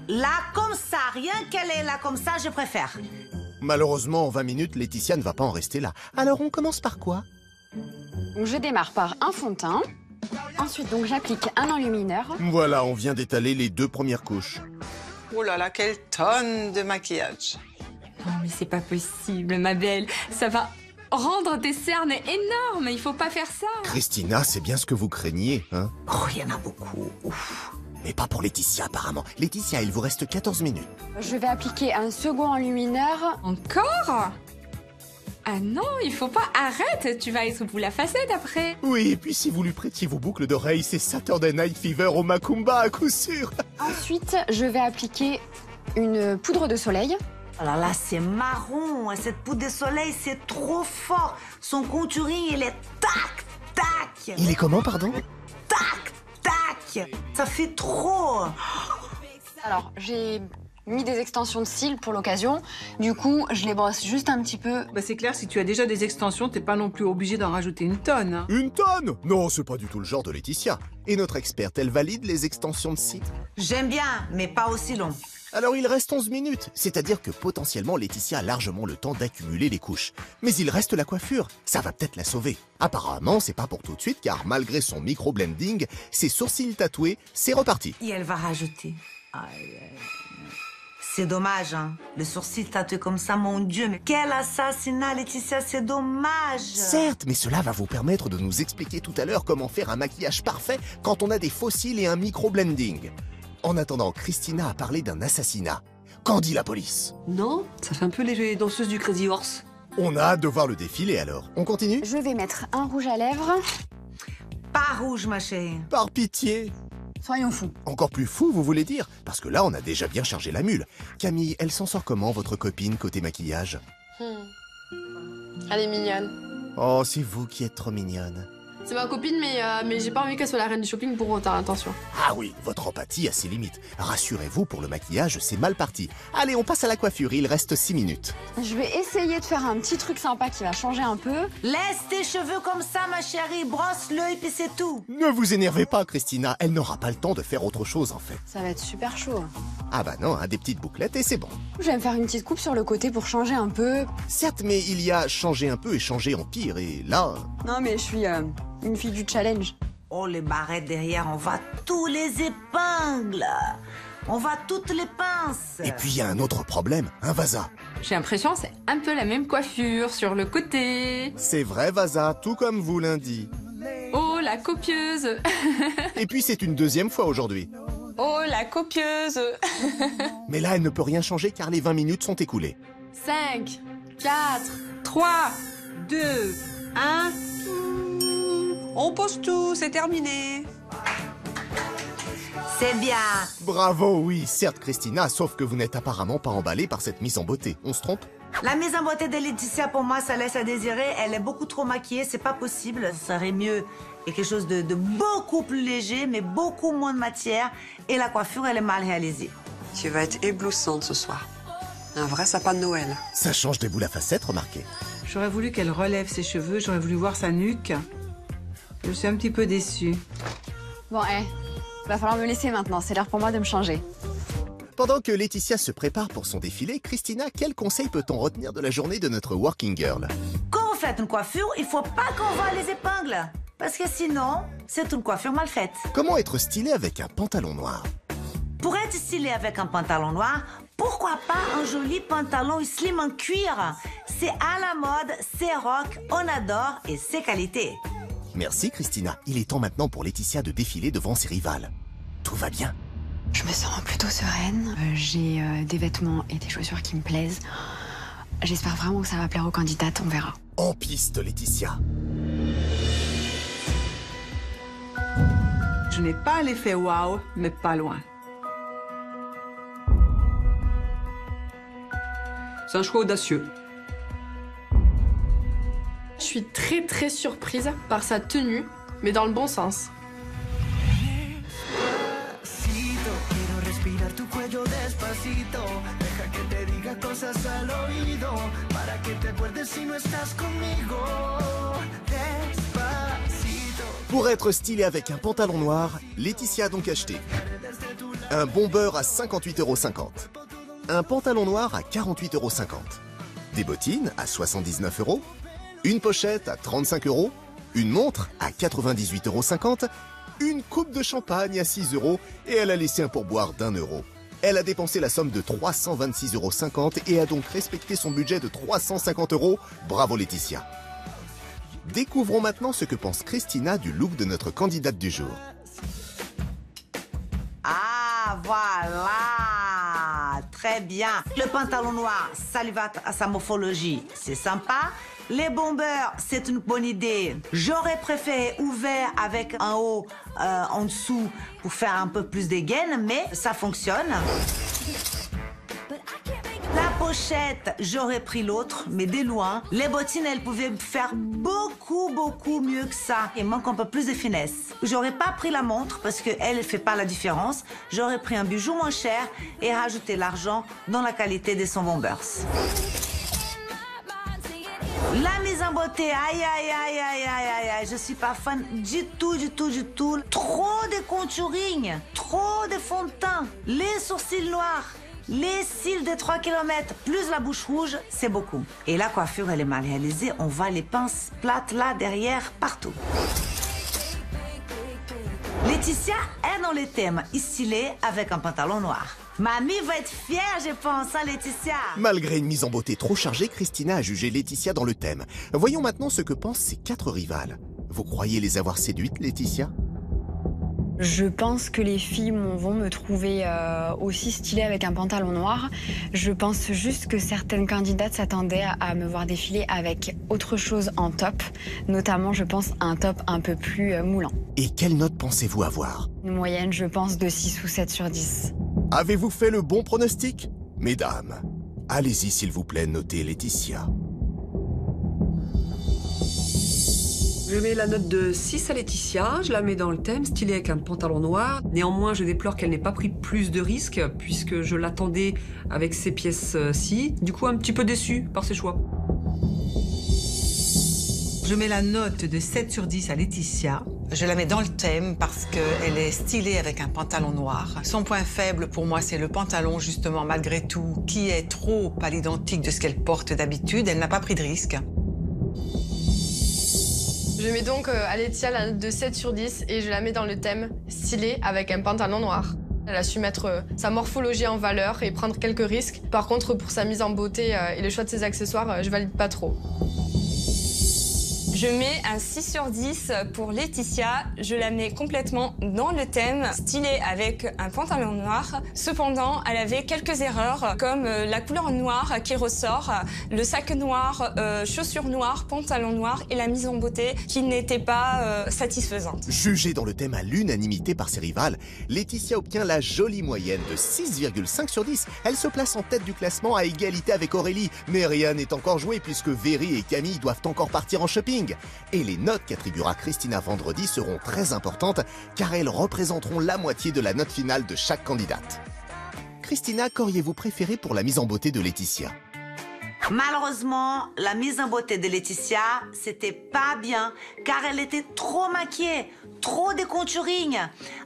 Là, comme ça, rien qu'elle est là comme ça, je préfère. Malheureusement, en 20 minutes, Laetitia ne va pas en rester là. Alors on commence par quoi? Donc je démarre par un fond de teint. Ensuite, donc j'applique un enlumineur. Voilà, on vient d'étaler les deux premières couches. Oh là là, quelle tonne de maquillage Non, mais c'est pas possible, ma belle. Ça va rendre tes cernes énormes. Il faut pas faire ça. Christina, c'est bien ce que vous craigniez, hein? Oh, il y en a beaucoup. Ouf. Mais pas pour Laetitia, apparemment. Laetitia, il vous reste 14 minutes. Je vais appliquer un second enlumineur. Encore? Ah non, il faut pas. Arrête, tu vas être boule à facette après. Oui, et puis si vous lui prêtiez vos boucles d'oreilles, c'est Saturday Night Fever au Macumba à coup sûr. Ensuite, je vais appliquer une poudre de soleil. Alors là, c'est marron. Cette poudre de soleil, c'est trop fort. Son contouring, il est tac, tac. Il est comment, pardon? Tac, tac. Ça fait trop. Alors, j'ai mis des extensions de cils pour l'occasion. Du coup, je les brosse juste un petit peu. Bah, c'est clair, si tu as déjà des extensions, t'es pas non plus obligé d'en rajouter une tonne. hein. Une tonne? Non, c'est pas du tout le genre de Laetitia. Et notre experte, elle valide les extensions de cils? J'aime bien, mais pas aussi long. Alors il reste 11 minutes, c'est-à-dire que potentiellement Laetitia a largement le temps d'accumuler les couches. Mais il reste la coiffure, ça va peut-être la sauver. Apparemment, c'est pas pour tout de suite car malgré son micro-blending, ses sourcils tatoués, c'est reparti. Et elle va rajouter. C'est dommage, hein. Le sourcil tatoué comme ça, mon Dieu. Mais quel assassinat, Laetitia, c'est dommage. Certes, mais cela va vous permettre de nous expliquer tout à l'heure comment faire un maquillage parfait quand on a des fossiles et un micro-blending. En attendant, Christina a parlé d'un assassinat. Qu'en dit la police? Non Ça fait un peu les danseuses du Crazy Horse. On a hâte de voir le défilé alors. On continue? Je vais mettre un rouge à lèvres. Pas rouge, ma chérie. Par pitié Soyons fous. Encore plus fou, vous voulez dire? Parce que là, on a déjà bien chargé la mule. Camille, elle s'en sort comment, votre copine, côté maquillage? Hmm. Elle est mignonne. Oh, c'est vous qui êtes trop mignonne. C'est ma copine, mais, euh, mais j'ai pas envie qu'elle soit la reine du shopping pour autant, attention. Ah oui, votre empathie a ses limites. Rassurez-vous, pour le maquillage, c'est mal parti. Allez, on passe à la coiffure, il reste 6 minutes. Je vais essayer de faire un petit truc sympa qui va changer un peu. Laisse tes cheveux comme ça, ma chérie. Brosse-le et puis c'est tout. Ne vous énervez pas, Christina, elle n'aura pas le temps de faire autre chose en fait. Ça va être super chaud. Ah bah non, hein, des petites bouclettes et c'est bon. Je vais me faire une petite coupe sur le côté pour changer un peu. Certes, mais il y a changer un peu et changer en pire, et là... Non mais je suis euh, une fille du challenge. Oh, les barrettes derrière, on va tous les épingles. On va toutes les pinces. Et puis il y a un autre problème, un Vasa. J'ai l'impression que c'est un peu la même coiffure sur le côté. C'est vrai, Vasa, tout comme vous lundi. Oh, la copieuse. Et puis c'est une deuxième fois aujourd'hui. Oh, la copieuse. Mais là, elle ne peut rien changer car les 20 minutes sont écoulées. 5, 4, 3, 2, 1. On pose tout, c'est terminé. C'est bien. Bravo, oui, certes, Christina, sauf que vous n'êtes apparemment pas emballée par cette mise en beauté. On se trompe? La mise en beauté de Laetitia, pour moi, ça laisse à désirer. Elle est beaucoup trop maquillée, c'est pas possible. Ça serait mieux quelque chose de, de beaucoup plus léger, mais beaucoup moins de matière. Et la coiffure, elle est mal réalisée. Tu vas être éblouissante ce soir. Un vrai sapin de Noël. Ça change des boules à facettes, remarquez. J'aurais voulu qu'elle relève ses cheveux, j'aurais voulu voir sa nuque. Je suis un petit peu déçue. Bon, eh, va falloir me laisser maintenant. C'est l'heure pour moi de me changer. Pendant que Laetitia se prépare pour son défilé, Christina, quel conseil peut-on retenir de la journée de notre working girl? Quand vous faites une coiffure, il faut pas qu'on voit les épingles. Parce que sinon, c'est une coiffure mal faite. Comment être stylé avec un pantalon noir? Pour être stylé avec un pantalon noir, pourquoi pas un joli pantalon slim en cuir? C'est à la mode, c'est rock, on adore et c'est qualité. Merci Christina. Il est temps maintenant pour Laetitia de défiler devant ses rivales. Tout va bien. Je me sens plutôt sereine. Euh, J'ai euh, des vêtements et des chaussures qui me plaisent. J'espère vraiment que ça va plaire aux candidates, on verra. En piste, Laetitia. Je n'ai pas l'effet waouh, mais pas loin. C'est un choix audacieux. Je suis très très surprise par sa tenue, mais dans le bon sens. Pour être stylé avec un pantalon noir, Laetitia a donc acheté un bomber à 58,50€, un pantalon noir à 48,50€, des bottines à 79 euros, une pochette à 35 euros, une montre à 98,50€, une coupe de champagne à 6 euros et elle a laissé un pourboire d'un euro. Elle a dépensé la somme de 326,50 euros et a donc respecté son budget de 350 euros. Bravo Laetitia. Découvrons maintenant ce que pense Christina du look de notre candidate du jour. Ah, voilà Très bien. Le pantalon noir, ça à sa morphologie. C'est sympa. Les bombers, c'est une bonne idée. J'aurais préféré ouvert avec un haut euh, en dessous pour faire un peu plus de gaines, mais ça fonctionne. La pochette, j'aurais pris l'autre, mais de loin. Les bottines, elles pouvaient faire beaucoup, beaucoup mieux que ça. Il manque un peu plus de finesse. J'aurais pas pris la montre parce qu'elle ne fait pas la différence. J'aurais pris un bijou moins cher et rajouté l'argent dans la qualité de son bombers. La mise en beauté, aïe aïe aïe aïe aïe aïe aïe, je suis pas fan du tout, du tout, du tout. Trop de contouring, trop de fond de teint, les sourcils noirs, les cils de 3 km, plus la bouche rouge, c'est beaucoup. Et la coiffure, elle est mal réalisée, on voit les pinces plates là, derrière, partout. Laetitia est dans le thème, stylée avec un pantalon noir. Mamie va être fière, je pense, hein, Laetitia. Malgré une mise en beauté trop chargée, Christina a jugé Laetitia dans le thème. Voyons maintenant ce que pensent ses quatre rivales. Vous croyez les avoir séduites, Laetitia? Je pense que les filles vont me trouver euh, aussi stylée avec un pantalon noir. Je pense juste que certaines candidates s'attendaient à, à me voir défiler avec autre chose en top, notamment je pense un top un peu plus euh, moulant. Et quelle note pensez-vous avoir? Une moyenne je pense de 6 ou 7 sur 10. Avez-vous fait le bon pronostic? Mesdames, allez-y s'il vous plaît, notez Laetitia. Je mets la note de 6 à Laetitia, je la mets dans le thème, stylée avec un pantalon noir. Néanmoins, je déplore qu'elle n'ait pas pris plus de risques, puisque je l'attendais avec ces pièces-ci. Du coup, un petit peu déçue par ses choix. Je mets la note de 7 sur 10 à Laetitia. Je la mets dans le thème parce qu'elle est stylée avec un pantalon noir. Son point faible pour moi, c'est le pantalon, justement, malgré tout, qui est trop à l'identique de ce qu'elle porte d'habitude. Elle n'a pas pris de risque. Je mets donc euh, à Laetitia la note de 7 sur 10 et je la mets dans le thème stylé avec un pantalon noir. Elle a su mettre euh, sa morphologie en valeur et prendre quelques risques. Par contre, pour sa mise en beauté euh, et le choix de ses accessoires, je valide pas trop. Je mets un 6 sur 10 pour Laetitia. Je la mets complètement dans le thème, stylée avec un pantalon noir. Cependant, elle avait quelques erreurs, comme euh, la couleur noire qui ressort, le sac noir, euh, chaussures noires, pantalon noir et la mise en beauté qui n'était pas euh, satisfaisante. Jugée dans le thème à l'unanimité par ses rivales, Laetitia obtient la jolie moyenne de 6,5 sur 10. Elle se place en tête du classement à égalité avec Aurélie, mais rien n'est encore joué puisque Véry et Camille doivent encore partir en shopping. Et les notes qu'attribuera Christina vendredi seront très importantes car elles représenteront la moitié de la note finale de chaque candidate. Christina, qu'auriez-vous préféré pour la mise en beauté de Laetitia? Malheureusement, la mise en beauté de Laetitia, c'était pas bien, car elle était trop maquillée, trop décontouring.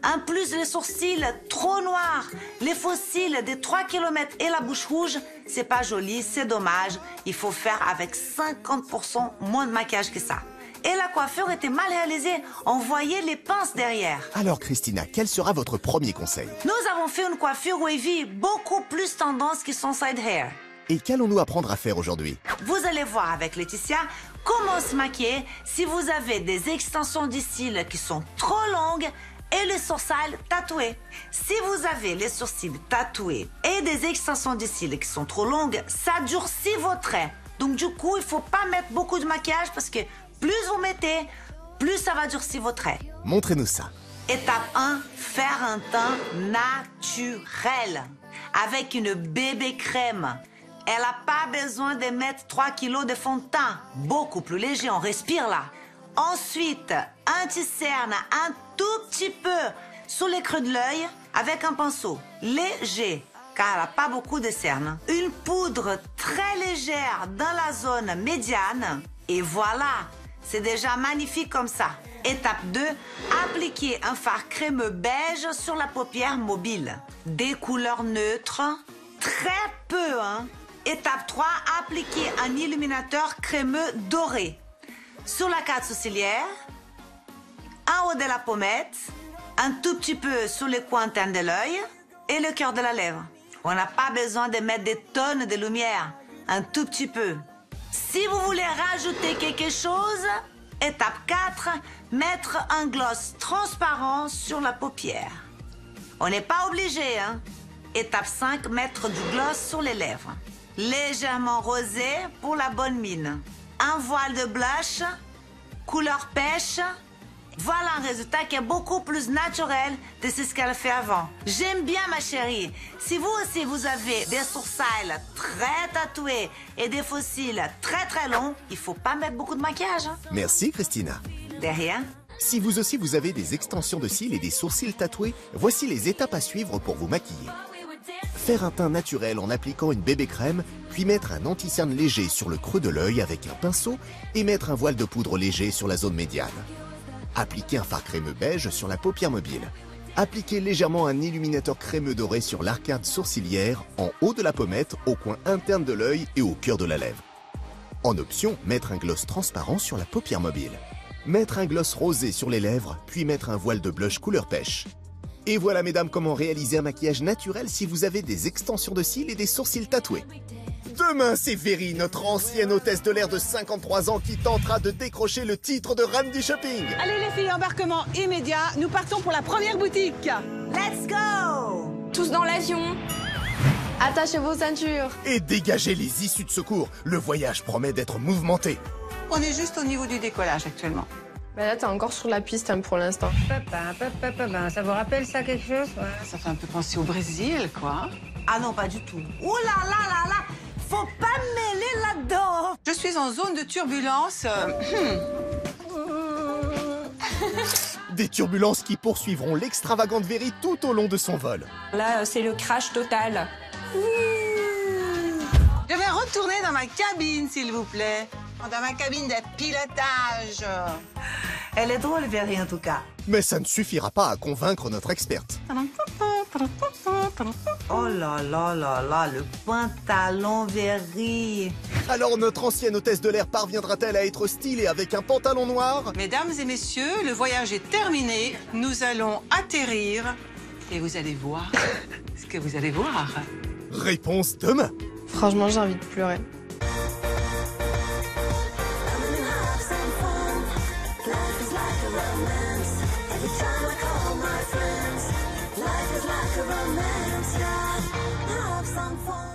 En plus, les sourcils trop noirs, les fossiles des 3 km et la bouche rouge, c'est pas joli, c'est dommage. Il faut faire avec 50% moins de maquillage que ça. Et la coiffure était mal réalisée, on voyait les pinces derrière. Alors Christina, quel sera votre premier conseil? Nous avons fait une coiffure wavy beaucoup plus tendance que son side hair. Et qu'allons-nous apprendre à faire aujourd'hui? Vous allez voir avec Laetitia comment se maquiller si vous avez des extensions de cils qui sont trop longues et les sourcils tatoués. Si vous avez les sourcils tatoués et des extensions de cils qui sont trop longues, ça durcit vos traits. Donc du coup, il faut pas mettre beaucoup de maquillage parce que plus vous mettez, plus ça va durcir vos traits. Montrez-nous ça. Étape 1, faire un teint naturel avec une bébé crème. Elle n'a pas besoin de mettre 3 kilos de fond de teint. Beaucoup plus léger, on respire là. Ensuite, un anti-cerne un tout petit peu sous les creux de l'œil avec un pinceau léger car elle n'a pas beaucoup de cernes. Une poudre très légère dans la zone médiane. Et voilà, c'est déjà magnifique comme ça. Étape 2, appliquer un fard crémeux beige sur la paupière mobile. Des couleurs neutres, très peu, hein. Étape 3, appliquer un illuminateur crémeux doré sur la carte sourcilière, en haut de la pommette, un tout petit peu sur les coins internes de l'œil et le cœur de la lèvre. On n'a pas besoin de mettre des tonnes de lumière, un tout petit peu. Si vous voulez rajouter quelque chose, étape 4, mettre un gloss transparent sur la paupière. On n'est pas obligé, hein. Étape 5, mettre du gloss sur les lèvres. Légèrement rosé pour la bonne mine. Un voile de blush, couleur pêche. Voilà un résultat qui est beaucoup plus naturel de ce qu'elle fait avant. J'aime bien ma chérie. Si vous aussi vous avez des sourcils très tatoués et des fossiles très très longs, il faut pas mettre beaucoup de maquillage. hein. Merci Christina. De rien. Si vous aussi vous avez des extensions de cils et des sourcils tatoués, voici les étapes à suivre pour vous maquiller. Faire un teint naturel en appliquant une bébé crème, puis mettre un anti-cerne léger sur le creux de l'œil avec un pinceau et mettre un voile de poudre léger sur la zone médiane. Appliquer un fard crémeux beige sur la paupière mobile. Appliquer légèrement un illuminateur crémeux doré sur l'arcade sourcilière en haut de la pommette, au coin interne de l'œil et au cœur de la lèvre. En option, mettre un gloss transparent sur la paupière mobile. Mettre un gloss rosé sur les lèvres, puis mettre un voile de blush couleur pêche. Et voilà mesdames comment réaliser un maquillage naturel si vous avez des extensions de cils et des sourcils tatoués. Demain, c'est Véry, notre ancienne hôtesse de l'air de 53 ans qui tentera de décrocher le titre de reine du shopping. Allez les filles, embarquement immédiat. Nous partons pour la première boutique. Let's go Tous dans l'avion. Attachez vos ceintures. Et dégagez les issues de secours. Le voyage promet d'être mouvementé. On est juste au niveau du décollage actuellement. Bah là, t'es encore sur la piste hein, pour l'instant. Ça vous rappelle ça quelque chose? Ça fait un peu penser au Brésil, quoi. Ah non, pas du tout. Ouh là là là là Faut pas me mêler là-dedans Je suis en zone de turbulence. euh, Des turbulences qui poursuivront l'extravagante Véry tout au long de son vol. Là, c'est le crash total. Je vais retourner dans ma cabine, s'il vous plaît. Dans ma cabine de pilotage. Elle est drôle, Véry, en tout cas. Mais ça ne suffira pas à convaincre notre experte. Oh là là là là, le pantalon Véry. Alors notre ancienne hôtesse de l'air parviendra-t-elle à être stylée avec un pantalon noir? Mesdames et messieurs, le voyage est terminé. Nous allons atterrir. Et vous allez voir ce que vous allez voir. Réponse demain. Franchement, j'ai envie de pleurer. My friends,